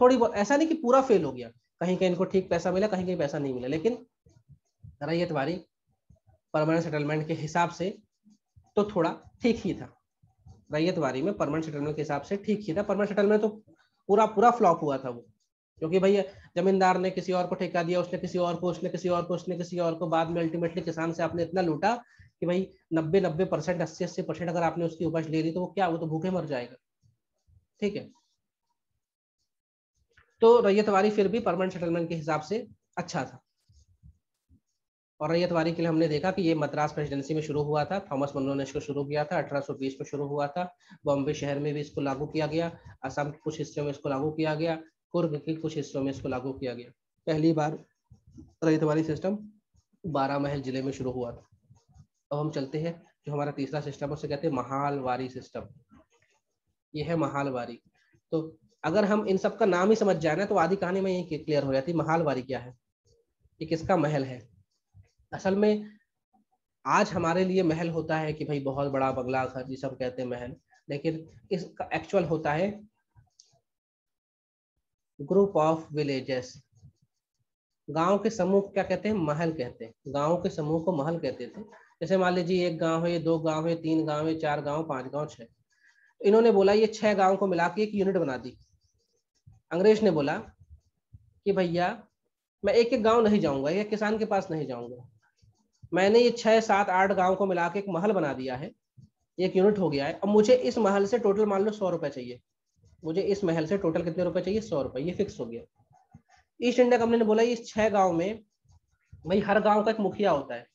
थोड़ी बहुत, ऐसा नहीं कि पूरा फेल हो गया। कहीं कहीं इनको ठीक पैसा मिला, कहीं कहीं पैसा नहीं मिला। लेकिन रैयत वारी परमानेंट सेटलमेंट के हिसाब से तो थोड़ा ठीक ही था। रैयत वारी में परमानेंट सेटलमेंट के हिसाब से ठीक ही था। परमानेंट सेटलमेंट तो पूरा पूरा फ्लॉप हुआ था वो। क्योंकि भैया जमींदार ने किसी और को ठेका दिया, उसने किसी और को, उसने किसी और को, उसने किसी और को, बाद में अल्टीमेटली किसान से आपने इतना लूटा कि भाई नब्बे नब्बे परसेंट, अस्सी अस्सी परसेंट अगर आपने उसकी उपज ले ली तो वो क्या, वो तो भूखे मर जाएगा। ठीक है? तो रैयतवारी फिर भी परमानेंट सेटलमेंट के हिसाब से अच्छा था। और रैयतवारी के लिए हमने देखा कि ये मद्रास प्रेसिडेंसी में शुरू हुआ था, थॉमस मनरो ने इसको शुरू किया था 1820 में शुरू हुआ था, बॉम्बे शहर में भी इसको लागू किया गया, असम के कुछ हिस्सों में इसको लागू किया गया कुर्ग के कुछ हिस्सों में इसको लागू किया गया। पहली बार रैयतवारी सिस्टम बारह महल ज़िले में शुरू हुआ था। अब हम चलते हैं, जो हमारा तीसरा सिस्टम उसे कहते हैं महालवारी सिस्टम ये है महालवारी। तो अगर हम इन सब का नाम ही समझ जाए ना तो आधी कहानी में यही क्लियर हो जाती है, महालवारी क्या है? ये किसका महल है? असल में आज हमारे लिए महल होता है कि भाई बहुत बड़ा बंगला घर जी सब कहते हैं महल। लेकिन इसका एक्चुअल होता है ग्रुप ऑफ़ विलेजेस गाँव के समूह क्या कहते हैं? महल कहते हैं। गाँव के समूह को महल कहते थे। जैसे मान लीजिए एक गाँव है, दो गाँव है, तीन गाँव है, चार गाँव, पाँच गाँव, छह। इन्होंने बोला, ये छह गाँव को मिला के एक यूनिट बना दी। अंग्रेज़ ने बोला कि भैया, मैं एक एक गाँव नहीं जाऊँगा, एक किसान के पास नहीं जाऊँगा। मैंने ये छह, सात, आठ गाँव को मिला के एक महल बना दिया है। एक यूनिट हो गया है। अब मुझे इस महल से टोटल मान लो सौ रुपए चाहिए। मुझे इस महल से टोटल कितने रुपए चाहिए? सौ रुपए। ये फिक्स हो गया। ईस्ट इंडिया कंपनी ने बोला, इस छह गाँव में, भाई, हर गाँव का एक मुखिया होता है।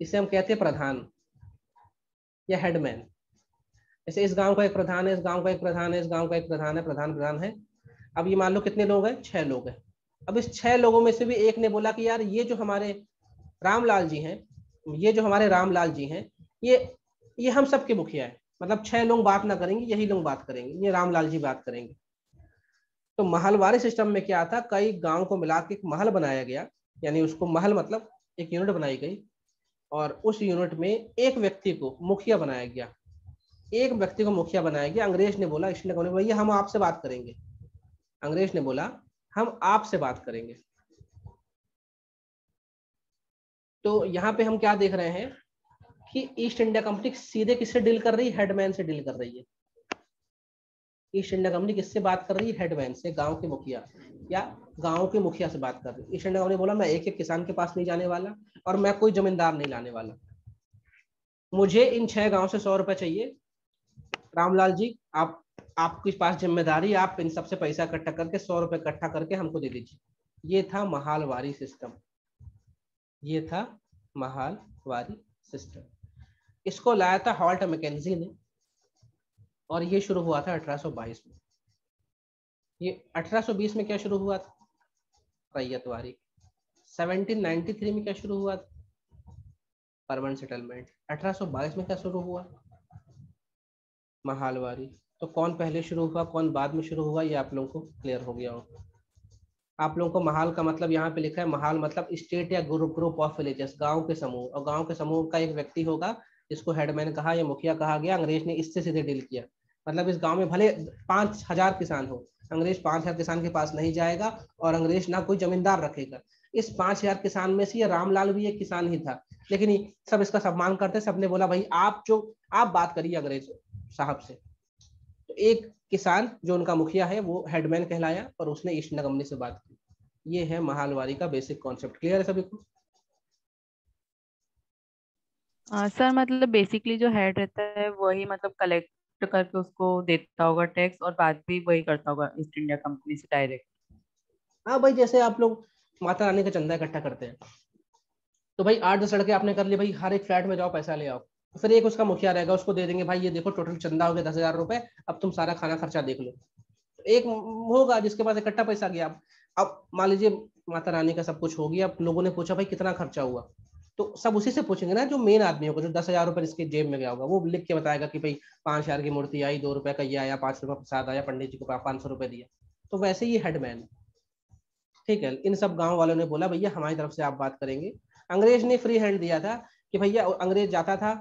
इसे हम कहते हैं प्रधान या हेडमैन जैसे इस गाँव का एक प्रधान है, इस गाँव का एक प्रधान है, इस गाँव का एक प्रधान है, प्रधान प्रधान है। अब ये मान लो कितने लोग हैं? छह लोग हैं। अब इस छह लोगों में से भी एक ने बोला कि यार, ये जो हमारे रामलाल जी हैं, ये जो हमारे रामलाल जी हैं, ये ये हम सबके मुखिया है। मतलब छह लोग बात ना करेंगे, यही लोग बात करेंगे, ये रामलाल जी बात करेंगे। तो महलवारी सिस्टम में क्या था, कई गाँव को मिला के एक महल बनाया गया, यानी उसको महल मतलब एक यूनिट बनाई गई, और उस यूनिट में एक व्यक्ति को मुखिया बनाया गया। एक व्यक्ति को मुखिया बनाया गया, अंग्रेज़ ने बोला इसने बोला भैया, हम आपसे बात करेंगे। अंग्रेज़ ने बोला, हम आपसे बात करेंगे। तो यहाँ पे हम क्या देख रहे हैं कि ईस्ट इंडिया कंपनी सीधे किससे डील कर रही है? हेडमैन से डील कर रही है। ईस्ट इंडिया कंपनी किससे बात कर रही है? हेडमैन से, गाँव के मुखिया या गाँव के मुखिया से बात कर रही है। ईस्ट इंडिया कंपनी बोला, मैं एक एक किसान के पास नहीं जाने वाला और मैं कोई जमींदार नहीं लाने वाला। मुझे इन छह गाँव से सौ रुपए चाहिए। रामलाल जी, आप, आपके पास ज़िम्मेदारी आप इन सबसे पैसा इकट्ठा करके सौ रुपए इकट्ठा करके हमको दे दीजिए। ये था महालवारी सिस्टम ये था महालवारी सिस्टम इसको लाया था हॉल्ट मैकेजी ने, और ये शुरू हुआ था 1822 में। ये 1820 में क्या शुरू हुआ था? रैयतवारी 1793 में क्या शुरू हुआ था? Permanent settlement. 1822 में क्या शुरू हुआ? महालवारी। तो कौन पहले शुरू हुआ, कौन बाद में शुरू हुआ, ये आप लोगों को क्लियर हो गया होगा। आप लोगों को महाल का मतलब यहाँ पे लिखा है, महाल मतलब स्टेट या ग्रुप ग्रुप ऑफ़ विलेजेस गाँव के समूह। और गाँव के समूह का एक व्यक्ति होगा जिसको हेडमैन कहा, या मुखिया कहा गया, अंग्रेज़ ने इससे सीधे डील किया। मतलब इस गाँव में भले पाँच हज़ार किसान हो, अंग्रेज़ पाँच हज़ार किसान के पास नहीं जाएगा और अंग्रेज़ ना कोई जमींदार रखेगा। इस पाँच हज़ार किसान में से रामलाल भी एक किसान ही था। लेकिन सब इसका सम्मान करते, सबने बोला, भाई, आप जो, आप बात करिए अंग्रेज़ साहब से। तो एक किसान जो उनका मुखिया है, वो हेडमैन कहलाया और उसने ईस्ट नगमनी से बात की। ये है महालवारी का बेसिक कॉन्सेप्ट क्लियर है सभी को? सर मतलब बेसिकली जो हेड रहता है, वही मतलब कलेक्ट करके उसको देता होगा टैक्स और बाद भी वही करता होगा ईस्ट इंडिया कंपनी से डायरेक्ट हाँ भाई, जैसे आप लोग माता रानी का चंदा इकट्ठा करते हैं। तो भाई आठ दस लड़के आपने कर लिए, भाई हर एक फ्लैट में जाओ, पैसा ले आओ। फिर एक उसका मुखिया रहेगा, उसको दे देंगे, भाई ये देखो टोटल चंदा हो गया दस हज़ार रुपए, अब तुम सारा खाना खर्चा देख लो। एक होगा जिसके पास इकट्ठा पैसा गया। अब मान लीजिए माता रानी का सब कुछ हो गया, अब लोगों ने पूछा, भाई कितना खर्चा हुआ? तो सब उसी से पूछेंगे ना जो मेन आदमी होगा, जो दस हज़ार रुपए इसके जेब में गया होगा, वो लिख के बताएगा कि भाई पाँच हज़ार की मूर्ति आई, दो रुपए का ये आया, पाँच रुपए प्रसाद आया, पंडित जी को पाँच सौ रुपए दिया। तो वैसे ही हेडमैन ठीक है, इन सब गाँव वालों ने बोला, भैया, हमारी तरफ़ से आप बात करेंगे। अंग्रेज़ ने फ्री हैंड दिया था कि भैया अंग्रेज़ जाता था,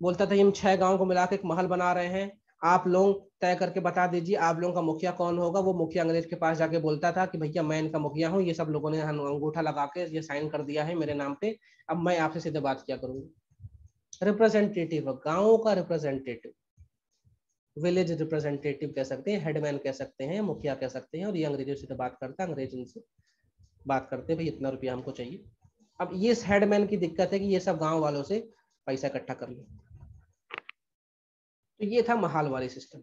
बोलता था, हम छह गाँव को मिला के एक महल बना रहे हैं आप लोग तय करके बता दीजिए, आप लोगों का मुखिया कौन होगा? वो मुखिया अंग्रेज़ के पास जाके बोलता था कि भैया मैं इनका मुखिया हूँ, ये सब लोगों ने अंगूठा लगा के ये साइन कर दिया है मेरे नाम पे, अब मैं आपसे सीधे बात किया करूँगा। रिप्रेजेंटेटिव गाँव का रिप्रेजेंटेटिव विलेज रिप्रेजेंटेटिव कह सकते हैं हेडमैन कह सकते हैं, मुखिया कह सकते हैं, और ये अंग्रेज़ों से बात करता है, अंग्रेज़ इनसे बात करते हैं, भाई इतना रुपया हमको चाहिए। अब ये हेडमैन की दिक्कत है कि ये सब गाँव वालों से पैसा इकट्ठा कर ले। तो ये था महालवारी सिस्टम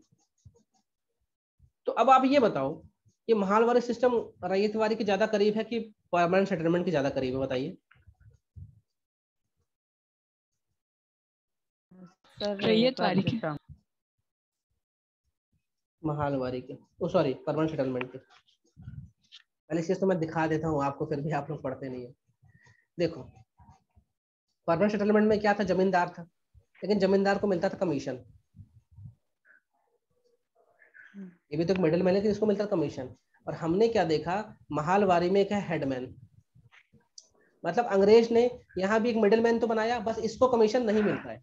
तो अब आप ये बताओ कि महालवारी सिस्टम रैयतवारी के ज़्यादा करीब है कि परमानेंट सेटलमेंट के ज़्यादा करीब है बताइए? रैयतवारी के महालवारी के ओ सॉरी परमानेंट सेटलमेंट के। पहले चीज़ तो मैं दिखा देता हूँ आपको फिर भी आप लोग पढ़ते नहीं है। देखो परमानेंट सेटलमेंट में क्या था? जमींदार था। लेकिन जमींदार को मिलता था कमीशन ये भी तो मिडिल मैन है इसको मिलता कमीशन और हमने क्या देखा? महालवारी में एक है हेडमैन मतलब अंग्रेज़ ने यहाँ भी एक मिडिल मैन तो बनाया, बस इसको कमीशन नहीं मिलता है।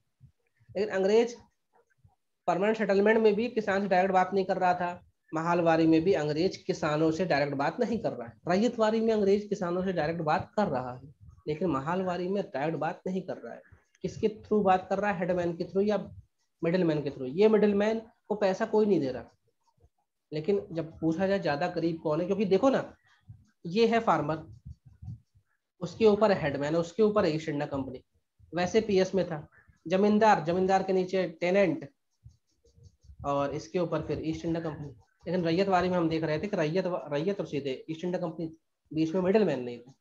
लेकिन अंग्रेज़ परमानेंट सेटलमेंट में भी किसान से डायरेक्ट बात नहीं कर रहा था। महालवारी में भी अंग्रेज़ किसानों से डायरेक्ट बात नहीं कर रहा है। रैयतवारी में अंग्रेज़ किसानों से डायरेक्ट बात कर रहा है, लेकिन महालवारी में डायरेक्ट बात नहीं कर रहा है। किसके थ्रू बात कर रहा है? हेडमैन के थ्रू या मिडिल मैन के थ्रू ये मिडिल मैन को पैसा कोई नहीं दे रहा। लेकिन जब पूछा जाए ज़्यादा करीब कौन है, क्योंकि देखो ना, ये है फार्मर उसके ऊपर हेडमैन है, उसके ऊपर ईस्ट इंडिया कंपनी वैसे पीएस में था। जमींदार जमींदार के नीचे टेनेंट और इसके ऊपर फिर ईस्ट इंडिया कंपनी लेकिन रैयत वारी में हम देख रहे थे कि रैयत रैयत और सीधे ईस्ट इंडिया कंपनी बीच में मिडिल मैन नहीं था।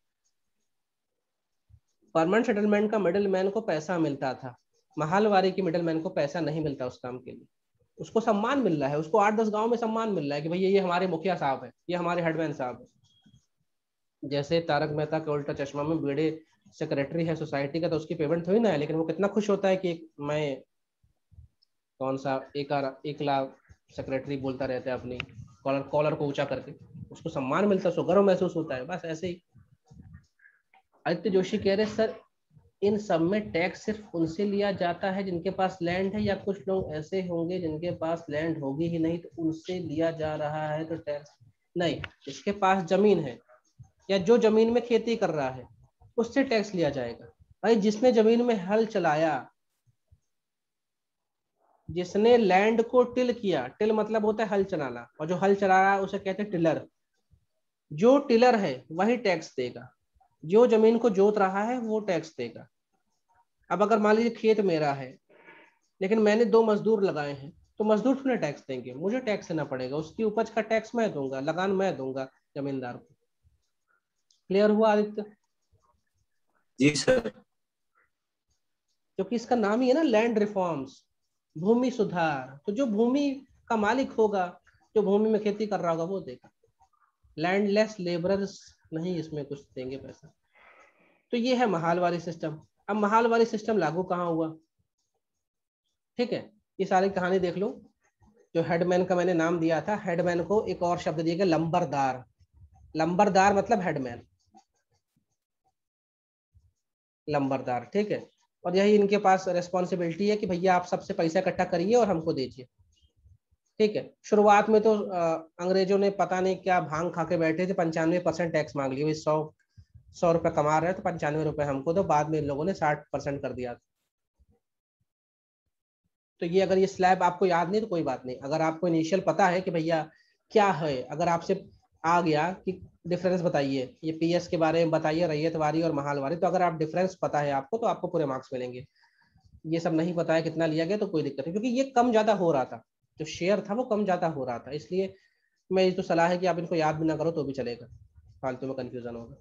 परमानेंट सेटलमेंट का मिडिल मैन को पैसा मिलता था। महालवारी की मिडिल मैन को पैसा नहीं मिलता उस काम के लिए। उसको सम्मान मिल रहा है, उसको आठ दस गाँव में सम्मान मिल रहा है कि भैया ये हमारे मुखिया साहब है, ये हमारे हेडमैन साहब है। जैसे तारक मेहता के उल्टा चश्मा में बेड़े सेक्रेटरी है सोसाइटी का तो उसकी पेमेंट थोड़ी ना है, लेकिन वो कितना खुश होता है कि मैं कौन सा, एक एक लाख सेक्रेटरी बोलता रहता है अपनी कॉलर कॉलर को ऊँचा करके, उसको सम्मान मिलता है, उसको गर्व महसूस होता है, बस ऐसे ही। आदित्य जोशी कह रहे सर इन सब में टैक्स सिर्फ़ उनसे लिया जाता है जिनके पास लैंड है या कुछ लोग ऐसे होंगे जिनके पास लैंड होगी ही नहीं तो उनसे लिया जा रहा है तो टैक्स नहीं जिसके पास ज़मीन है या जो ज़मीन में खेती कर रहा है, उससे टैक्स लिया जाएगा। भाई जिसने ज़मीन में हल चलाया, जिसने लैंड को टिल किया टिल मतलब होता है हल चलाना, और जो हल चला रहा है उसे कहते हैं टिलर जो टिलर है, वही टैक्स देगा। जो ज़मीन को जोत रहा है वो टैक्स देगा। अब अगर मान लीजिए खेत मेरा है लेकिन मैंने दो मजदूर लगाए हैं तो मजदूर थोड़े टैक्स देंगे? मुझे टैक्स देना पड़ेगा उसकी उपज का टैक्स मैं दूँगा लगान मैं दूँगा जमींदार को। क्लियर हुआ आदित्य? जी सर। क्योंकि इसका नाम ही है ना लैंड रिफॉर्म्स भूमि सुधार। तो जो भूमि का मालिक होगा जो भूमि में खेती कर रहा होगा वो देगा। लैंडलेस लेबरर्स नहीं इसमें कुछ देंगे पैसा। तो ये है महालवारी सिस्टम अब महालवारी सिस्टम लागू कहाँ हुआ? ठीक है, ये सारी कहानी देख लो। जो हेडमैन का मैंने नाम दिया था हेडमैन को एक और शब्द दिया गया, लंबरदार। लंबरदार मतलब हेडमैन लंबरदार, ठीक है? और यही इनके पास रेस्पॉन्सिबिलिटी है कि भैया आप सबसे पैसा इकट्ठा करिए और हमको दीजिए। ठीक है। शुरुआत में तो अंग्रेज़ों ने पता नहीं क्या भाँग खा के बैठे थे, पंचानवे परसेंट टैक्स मांग लिया सौ सौ रुपये कमा रहे तो पंचानवे रुपए हमको तो बाद में लोगों ने साठ परसेंट कर दिया तो ये अगर ये स्लैब आपको याद नहीं तो कोई बात नहीं। अगर आपको इनिशियल पता है कि भैया क्या है, अगर आपसे आ गया कि डिफरेंस बताइए, ये पीएस के बारे में बताइए, रैयतवारी और महालवारी तो अगर आप डिफरेंस पता है आपको तो आपको पूरे मार्क्स मिलेंगे। ये सब नहीं पता है कितना लिया गया तो कोई दिक्कत नहीं, क्योंकि ये कम ज़्यादा हो रहा था। जो शेयर था वो कम ज़्यादा हो रहा था। इसलिए मैं ये तो सलाह है कि आप इनको याद भी ना करो तो भी चलेगा। फालतू में कंफ्यूजन होगा।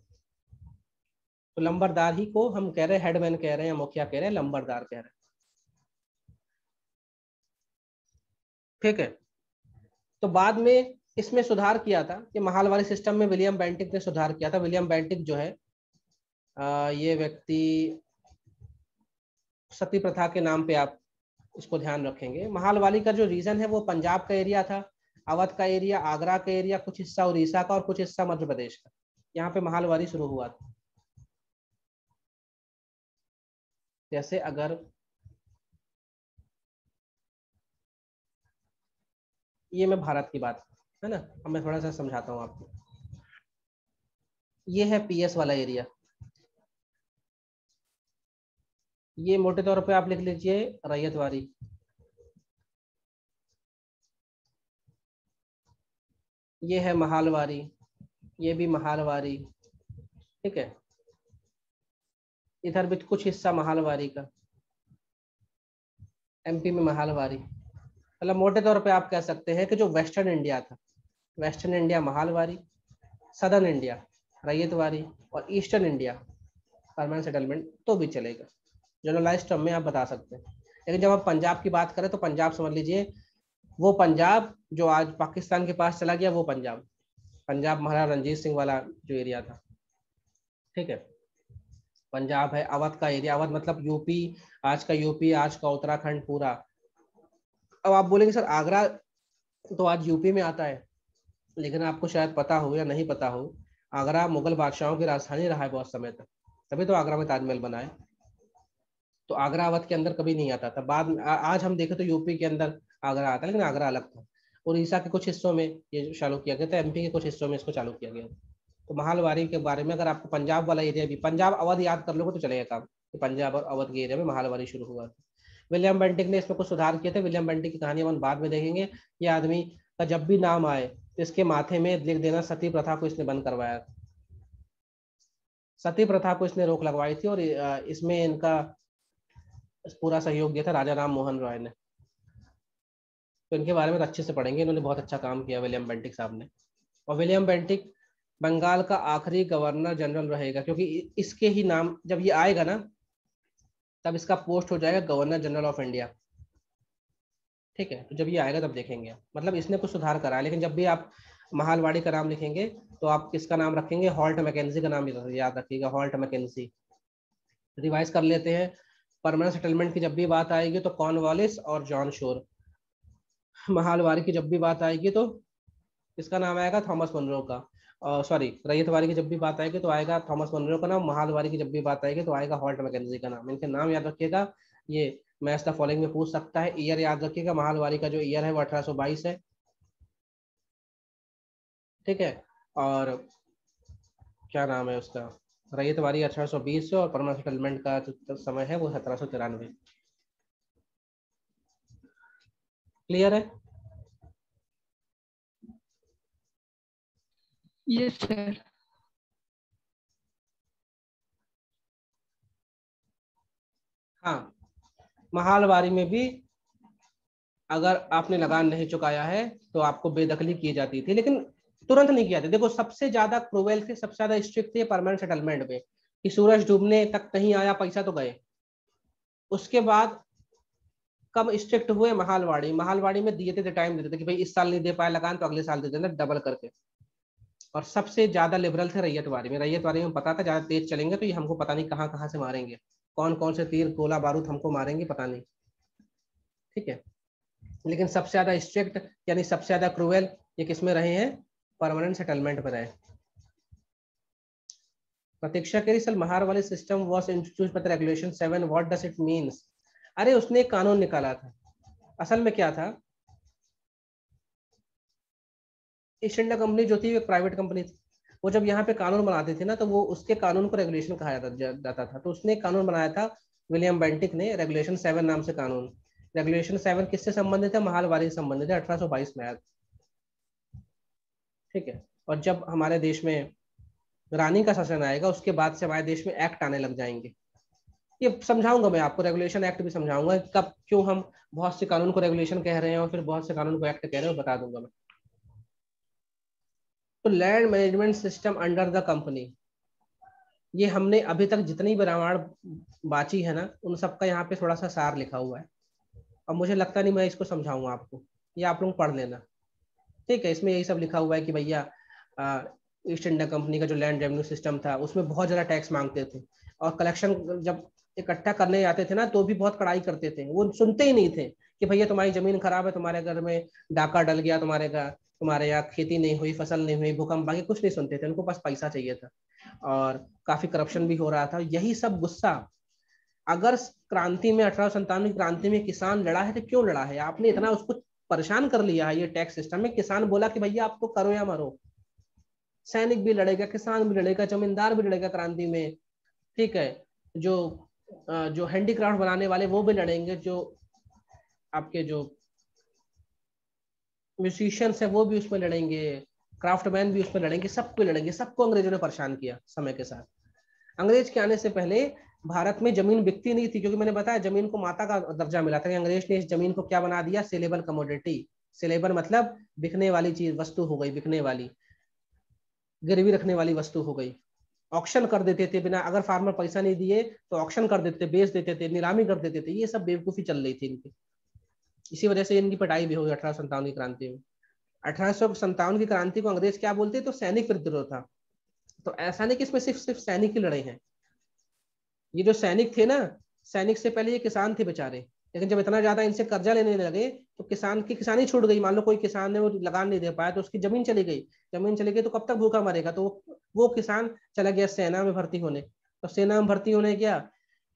तो लंबरदार ही को हम कह रहे हैं हेडमैन कह रहे हैं मुखिया कह रहे हैं लंबरदार कह रहे हैं। ठीक है? तो बाद में इसमें सुधार किया था कि महालवारी सिस्टम में विलियम बैंटिक ने सुधार किया था। विलियम बैंटिक जो है आ, ये व्यक्ति सती प्रथा के नाम पे आप इसको ध्यान रखेंगे। महालवाली का जो रीजन है, वो पंजाब का एरिया था, अवध का एरिया आगरा का एरिया कुछ हिस्सा उड़ीसा का और कुछ हिस्सा मध्य प्रदेश का। यहाँ पे महालवारी शुरू हुआ था। जैसे अगर ये मैं भारत की बात, है ना? अब मैं थोड़ा सा समझाता हूँ आपको। ये है पीएस वाला एरिया ये मोटे तौर पे आप लिख लीजिए रैयतवारी। ये है महालवारी, ये भी महालवारी, ठीक है? इधर भी कुछ हिस्सा महालवारी का। एमपी में महालवारी। मतलब मोटे तौर पे आप कह सकते हैं कि जो वेस्टर्न इंडिया था। Western India Mahalwari southern India Ryotwari और ईस्टर्न इंडिया परमानेंट सेटलमेंट तो भी चलेगा। जनरलाइज टर्म में आप बता सकते हैं। लेकिन जब आप पंजाब की बात करें तो पंजाब समझ लीजिए, वो पंजाब जो आज पाकिस्तान के पास चला गया, वो पंजाब। पंजाब महाराजा रंजीत सिंह वाला जो एरिया था। ठीक है? पंजाब है अवध का एरिया अवध मतलब यूपी आज का यूपी आज का उत्तराखंड पूरा। अब आप बोलेंगे, सर, आगरा तो आज यूपी में आता है। लेकिन आपको शायद पता हो या नहीं पता हो, आगरा मुगल बादशाहों की राजधानी रहा है बहुत समय तक। तभी तो आगरा में ताजमहल बना है। तो आगरा अवध के अंदर कभी नहीं आता था। बाद में आज हम देखें तो यूपी के अंदर आगरा आता है, लेकिन आगरा अलग था। उड़ीसा के कुछ हिस्सों में ये चालू किया गया था, एमपी के कुछ हिस्सों में इसको चालू किया गया तो महालवारी के बारे में अगर आपको पंजाब वाला एरिया भी, पंजाब अवध याद कर लोगे तो चलेगा काम, कि पंजाब और अवध के एरिया में महालवारी शुरू हुआ था। विलियम बेंटिक ने इसमें कुछ सुधार किए थे। विलियम बेंटिक की कहानी हम बाद में देखेंगे। ये आदमी का जब भी नाम आए तो इसके माथे में लिख देना सती प्रथा को इसने बंद करवाया सती प्रथा को इसने रोक लगवाई थी और इसमें इनका पूरा सहयोग दिया था, राजा राम मोहन रॉय ने। तो इनके बारे में तो अच्छे से पढ़ेंगे, इन्होंने बहुत अच्छा काम किया विलियम बेंटिक साहब ने। और विलियम बेंटिक बंगाल का आखिरी गवर्नर जनरल रहेगा, क्योंकि इसके ही नाम, जब ये आएगा ना, तब इसका पोस्ट हो जाएगा गवर्नर जनरल ऑफ़ इंडिया। ठीक है तो जब ये आएगा तब देखेंगे। मतलब इसने कुछ सुधार करा, लेकिन जब भी आप महालवाड़ी का नाम लिखेंगे तो आप किसका नाम रखेंगे? हॉल्ट मैकेंजी का नाम याद रखिएगा, हॉल्ट मैकेंजी रिवाइज कर लेते हैं परमानेंट सेटलमेंट की जब भी बात आएगी तो कॉर्नवालिस और जॉन शोर? महालवारी की जब भी बात आएगी तो इसका नाम आएगा? थॉमस मनरो का। सॉरी रैयतवारी की जब भी बात आएगी तो आएगा थॉमस मनरो का नाम महालवारी की जब भी बात आएगी तो आएगा हॉल्ट मैकेजी का नाम। इनके नाम याद रखिएगा। ये मैच द फॉलोइंग में पूछ सकता है। ईयर याद रखिएगा महालवारी का जो ईयर है वो अठारह है। ठीक है? और क्या नाम है उसका? रैयतवारी अठारह सौ बीस और परमानेंट सेटलमेंट का जो समय है वो सत्रह सौ तिरानवे। क्लियर है? यस सर हाँ महालवारी में भी अगर आपने लगान नहीं चुकाया है तो आपको बेदखली की जाती थी लेकिन तुरंत नहीं किया था देखो, सबसे ज़्यादा क्रूवेल थे, सबसे ज़्यादा स्ट्रिक्ट थे परमानेंट सेटलमेंट में कि सूरज डूबने तक नहीं आया, पैसा तो गए। उसके बाद कम स्ट्रिक्ट हुए महालवाड़ी। महालवाड़ी में दिए थे टाइम देते थे कि भाई, इस साल नहीं दे पाया, लगान तो अगले साल दे देना डबल करके। और सबसे ज़्यादा लिबरल थे रैयतवारी में। रैयतवारी में पता था, ज़्यादा तेज चलेंगे तो ये हमको पता नहीं कहाँ कहाँ से मारेंगे। कौन कौन से तीर, गोला, बारूद हमको मारेंगे, पता नहीं। ठीक है? लेकिन सबसे ज़्यादा स्ट्रिक्ट यानी सबसे ज़्यादा क्रूएल ये किसमें रहे हैं? परमानेंट सेटलमेंट रहे प्रतीक्षा के सल महार वाले system was introduced by regulation 7 what does it means अरे, उसने एक कानून निकाला था। असल में क्या था? ईस्ट इंडिया कंपनी जो थी एक प्राइवेट कंपनी थी। वो जब यहाँ पे कानून बनाते थे ना तो वो उसके कानून को रेगुलेशन कहा जाता जाता था। तो उसने एक कानून बनाया था विलियम बेंटिक ने रेगुलेशन सेवन नाम से कानून। रेगुलेशन सेवन किससे संबंधित है? महालवारी से संबंधित है, अठारह सौ बाईस में आया ठीक है। और जब हमारे देश में रानी का शासन आएगा, उसके बाद से हमारे देश में एक्ट आने लग जाएँगे। ये समझाऊँगा मैं आपको रेगुलेशन एक्ट भी समझाऊँगा। कब, क्यों हम बहुत से कानून को रेगुलेशन कह रहे हैं और फिर बहुत से कानून को एक्ट कह रहे हैं बता दूँगा मैं। तो land management system under the company ये हमने अभी तक जितनी भी रामायण बाची है ना, उन सबका यहाँ पे थोड़ा सा सार लिखा हुआ है। और मुझे लगता नहीं मैं इसको समझाऊँगा आपको। ये आप लोग पढ़ लेना। ठीक है, इसमें यही सब लिखा हुआ है कि भैया ईस्ट इंडिया कंपनी का जो लैंड रेवेन्यू सिस्टम था, उसमें बहुत ज़्यादा टैक्स मांगते थे। और कलेक्शन जब इकट्ठा करने जाते थे ना तो भी बहुत कड़ाई करते थे। वो सुनते ही नहीं थे कि भैया, तुम्हारी ज़मीन खराब है, तुम्हारे घर में डाका डल गया, तुम्हारे घर, तुम्हारे यहाँ खेती नहीं हुई, फ़सल नहीं हुई, भूकंप, बाकी कुछ नहीं सुनते थे। उनको बस पैसा चाहिए था। और काफ़ी करप्शन भी हो रहा था। यही सब गुस्सा। अगर क्रांति में, अठारह संतानवे क्रांति में किसान लड़ा है तो क्यों लड़ा है? आपने इतना उसको परेशान कर लिया है ये टैक्स सिस्टम में। किसान बोला कि भैया आपको करो या मरो। सैनिक भी लड़ेगा, किसान भी लड़ेगा, जमींदार भी लड़ेगा क्रांति में। ठीक है, जो जो हैंडीक्राफ्ट बनाने वाले वो भी लड़ेंगे, जो आपके जो म्यूजिशियंस है वो भी उसमें लड़ेंगे क्राफ्टमैन भी उसमें लड़ेंगे, सबको लड़ेंगे, सबको अंग्रेज़ों ने परेशान किया समय के साथ। अंग्रेज़ के आने से पहले भारत में ज़मीन बिकती नहीं थी, क्योंकि मैंने बताया ज़मीन को माता का दर्जा मिला था अंग्रेज़ ने इस ज़मीन को क्या बना दिया? सेलेबल कमोडिटी सेलेबल मतलब बिकने वाली चीज़, वस्तु हो गई, बिकने वाली। गिरवी रखने वाली वस्तु हो गई। ऑक्शन कर देते थे बिना, अगर फार्मर पैसा नहीं दिए तो ऑक्शन कर देते बेच देते थे, नीलामी कर देते थे, ये सब बेवकूफ़ी चल रही थी इनकी। इसी वजह से इनकी पटाई भी हुई अठारह की क्रांति में। अठारह की क्रांति को अंग्रेज़ क्या बोलते तो सैनिक विद्रोह था। तो ऐसा नहीं कि इसमें सिर्फ़ सिर्फ़ सैनिक ही लड़े हैं। ये जो सैनिक थे ना, सैनिक से पहले ये किसान थे बेचारे। लेकिन जब इतना ज़्यादा इनसे कर्जा लेने लगे तो किसान की किसानी छूट गई। मान लो कोई किसान ने वो लगान नहीं दे पाया तो उसकी ज़मीन चली गई। ज़मीन चली गई तो कब तक भूखा मरेगा? तो वो किसान चला गया सेना में भर्ती होने। तो सेना में भर्ती होने गया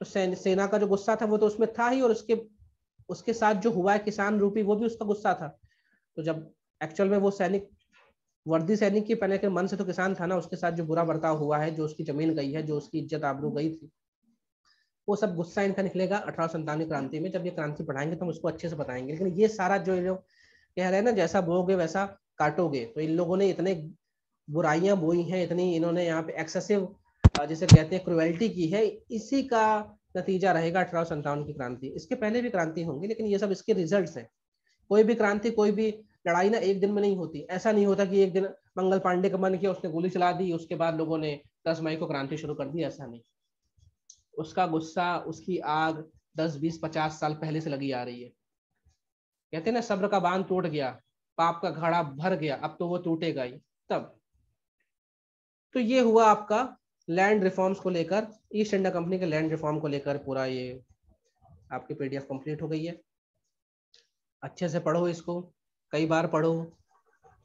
तो सेना का जो गुस्सा था वो तो उसमें था ही, और उसके उसके साथ जो हुआ है किसान रूपी, वो भी उसका गुस्सा था। तो जब एक्चुअल में वो सैनिक, वर्दी सैनिक की पहले के मन से तो किसान था ना, उसके साथ जो बुरा बर्ताव हुआ है, जो उसकी ज़मीन गई है, जो उसकी इज़्ज़त आबरू गई थी वो सब गुस्सा इनका निकलेगा अठारह क्रांति में। जब ये क्रांति पढ़ाएँगे तो हम उसको अच्छे से बताएँगे। लेकिन ये सारा जो कह रहे हैं ना, जैसा बोगे वैसा काटोगे। तो इन लोगों ने इतने बुराइयाँ बोई हैं, इतनी इन्होंने यहाँ पे एक्सेसिव जिसे कहते हैं क्रुएल्टी की है। इसी का नतीजा रहेगा अठारह संतावन की क्रांति। इसके पहले भी क्रांति होंगी, लेकिन ये सब इसके रिज़ल्ट है। कोई भी क्रांति, कोई भी लड़ाई ना एक दिन में नहीं होती। ऐसा नहीं होता कि एक दिन मंगल पांडे का मन किया, उसने गोली चला दी, उसके बाद लोगों ने दस मई को क्रांति शुरू कर दी, ऐसा नहीं। उसका गुस्सा, उसकी आग दस, बीस, पचास साल पहले से लगी आ रही है। कहते ना, सब्र का बाँध टूट गया, पाप का घड़ा भर गया, अब तो वो टूटेगा ही। तब। तो ये हुआ आपका लैंड रिफॉर्म्स को लेकर ईस्ट इंडिया कंपनी के लैंड रिफॉर्म को लेकर पूरा ये आपकी पीडीएफ कंप्लीट हो गई है। अच्छे से पढ़ो इसको, कई बार पढ़ो,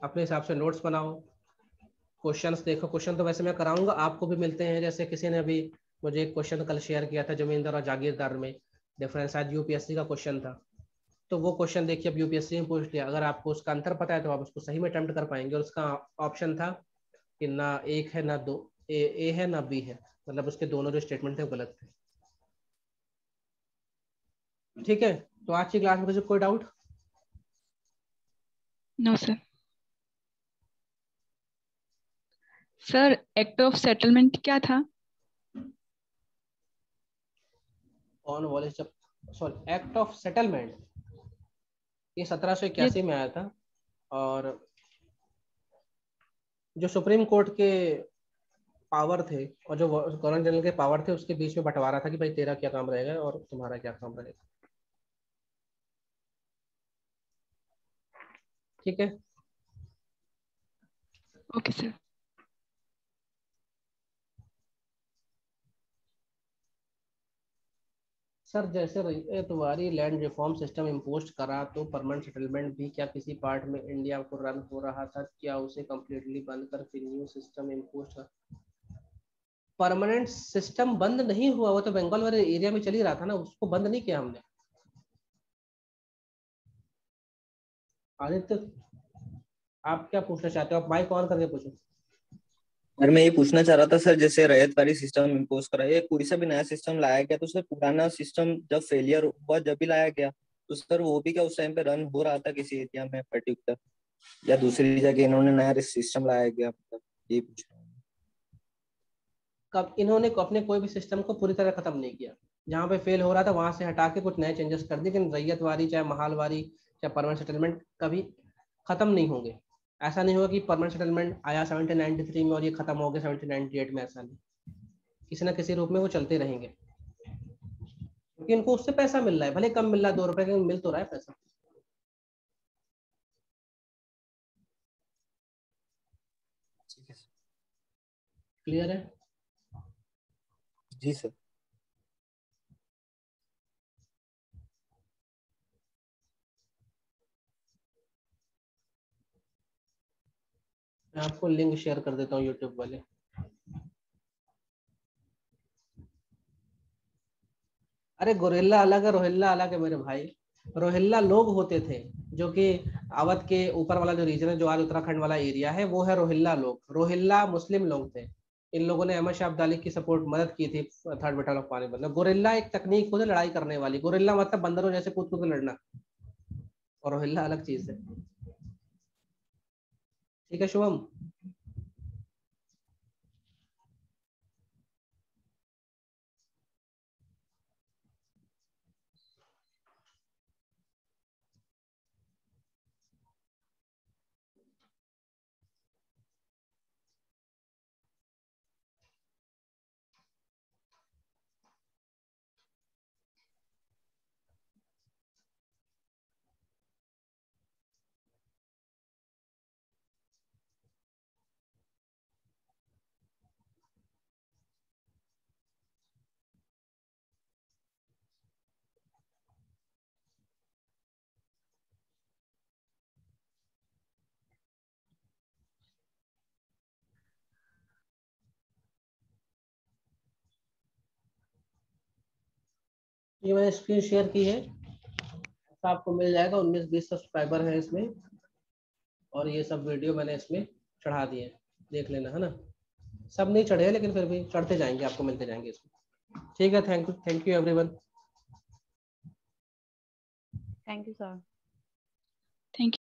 अपने हिसाब से नोट्स बनाओ। क्वेश्चंस देखो। क्वेश्चन तो वैसे मैं कराऊँगा, आपको भी मिलते हैं। जैसे किसी ने अभी मुझे एक क्वेश्चन कल शेयर किया था जमींदार और जागीरदार में। डिफरेंस आज यूपीएससी का क्वेश्चन था। तो वो क्वेश्चन देखिए अब यूपीएससी में पूछ लिया। अगर आपको उसका अंतर पता है तो आप उसको सही में अटेम्प्ट कर पाएँगे। और उसका ऑप्शन था कि ना एक है ना दो ए, ए है ना बी है। मतलब उसके दोनों जो स्टेटमेंट थे वो गलत थे। ठीक है? तो आज की क्लास में कोई doubt no sir sir act of settlement क्या था? ऑन वॉलेज सॉरी एक्ट ऑफ़ सेटलमेंट ये सत्रह सौ इक्यासी में आया था। और जो सुप्रीम कोर्ट के पावर थे और जो गवर्नर जनरल के पावर थे, उसके बीच में बंटवारा था कि भाई तेरा क्या काम रहेगा और तुम्हारा क्या काम रहेगा। ठीक है? ओके सर सर, जैसे Ryotwari land reform system impose करा तो परमानेंट सेटलमेंट भी क्या किसी पार्ट में इंडिया को रन हो रहा था? क्या उसे कम्प्लीटली बंद कर फिर न्यू सिस्टम इम्पोज कर? परमानेंट सिस्टम बंद नहीं हुआ, वो तो बंगाल वाले एरिया में चल ही रहा था ना, उसको बंद नहीं किया हमने। आदित्य, आप क्या पूछना चाहते हो? आप माइक ऑन करके पूछो। सर मैं ये पूछना चाह रहा था, सर, जैसे रैयत वारी सिस्टम इम्पोज करा, ये कोई सा भी नया सिस्टम लाया गया तो सर, पुराना सिस्टम जब फेलियर हुआ, जब भी लाया गया तो सर, वो भी क्या उस टाइम पे रन हो रहा था किसी एरिया में पर्टिकुलर या दूसरी जगह इन्होंने नया सिस्टम लाया गया मतलब ये पूछ कब इन्होंने अपने कोई भी सिस्टम को पूरी तरह खत्म नहीं किया। जहाँ पे फेल हो रहा था, वहाँ से हटा के कुछ नए चेंजेस कर दिए, लेकिन रैयत वारी चाहे महाल वारी चाहे परमानेंट सेटलमेंट कभी खत्म नहीं होंगे। ऐसा नहीं होगा कि परमानेंट सेटलमेंट आया सेवनटीन नाइनटी थ्री में और ये खत्म हो गया सेवनटीन नाइनटी एट में ऐसा नहीं। किसी ना किसी रूप में वो चलते रहेंगे। क्योंकि इनको उससे पैसा मिल रहा है भले कम मिल रहा है दो रुपए का मिल तो रहा है पैसा। क्लियर है? जी सर। मैं आपको लिंक शेयर कर देता हूँ यूट्यूब वाले। अरे गोरेला अलग है, रोहिल्ला अलग है मेरे भाई। रोहिल्ला लोग होते थे, जो कि अवध के ऊपर वाला जो रीजन है, जो आज उत्तराखंड वाला एरिया है, वो है रोहिल्ला लोग। रोहिल्ला मुस्लिम लोग थे। इन लोगों ने अहमद शाह अब्दाली की सपोर्ट मदद की थी थर्ड बैटल ऑफ़ पानी मतलब गोरिल्ला एक तकनीक होती लड़ाई करने वाली, गोरिल्ला मतलब बंदरों जैसे कूद कूद लड़ना। और रोहिल्ला अलग चीज़ है। ठीक है शुभम ये मैंने स्क्रीन शेयर की है। तो आपको मिल जाएगा। उन्नीस बीस सब्सक्राइबर है इसमें। और ये सब वीडियो मैंने इसमें चढ़ा दिए देख लेना है ना? सब नहीं चढ़े लेकिन फिर भी चढ़ते जाएँगे आपको मिलते जाएँगे इसमें। ठीक है thank you thank you everyone thank you sir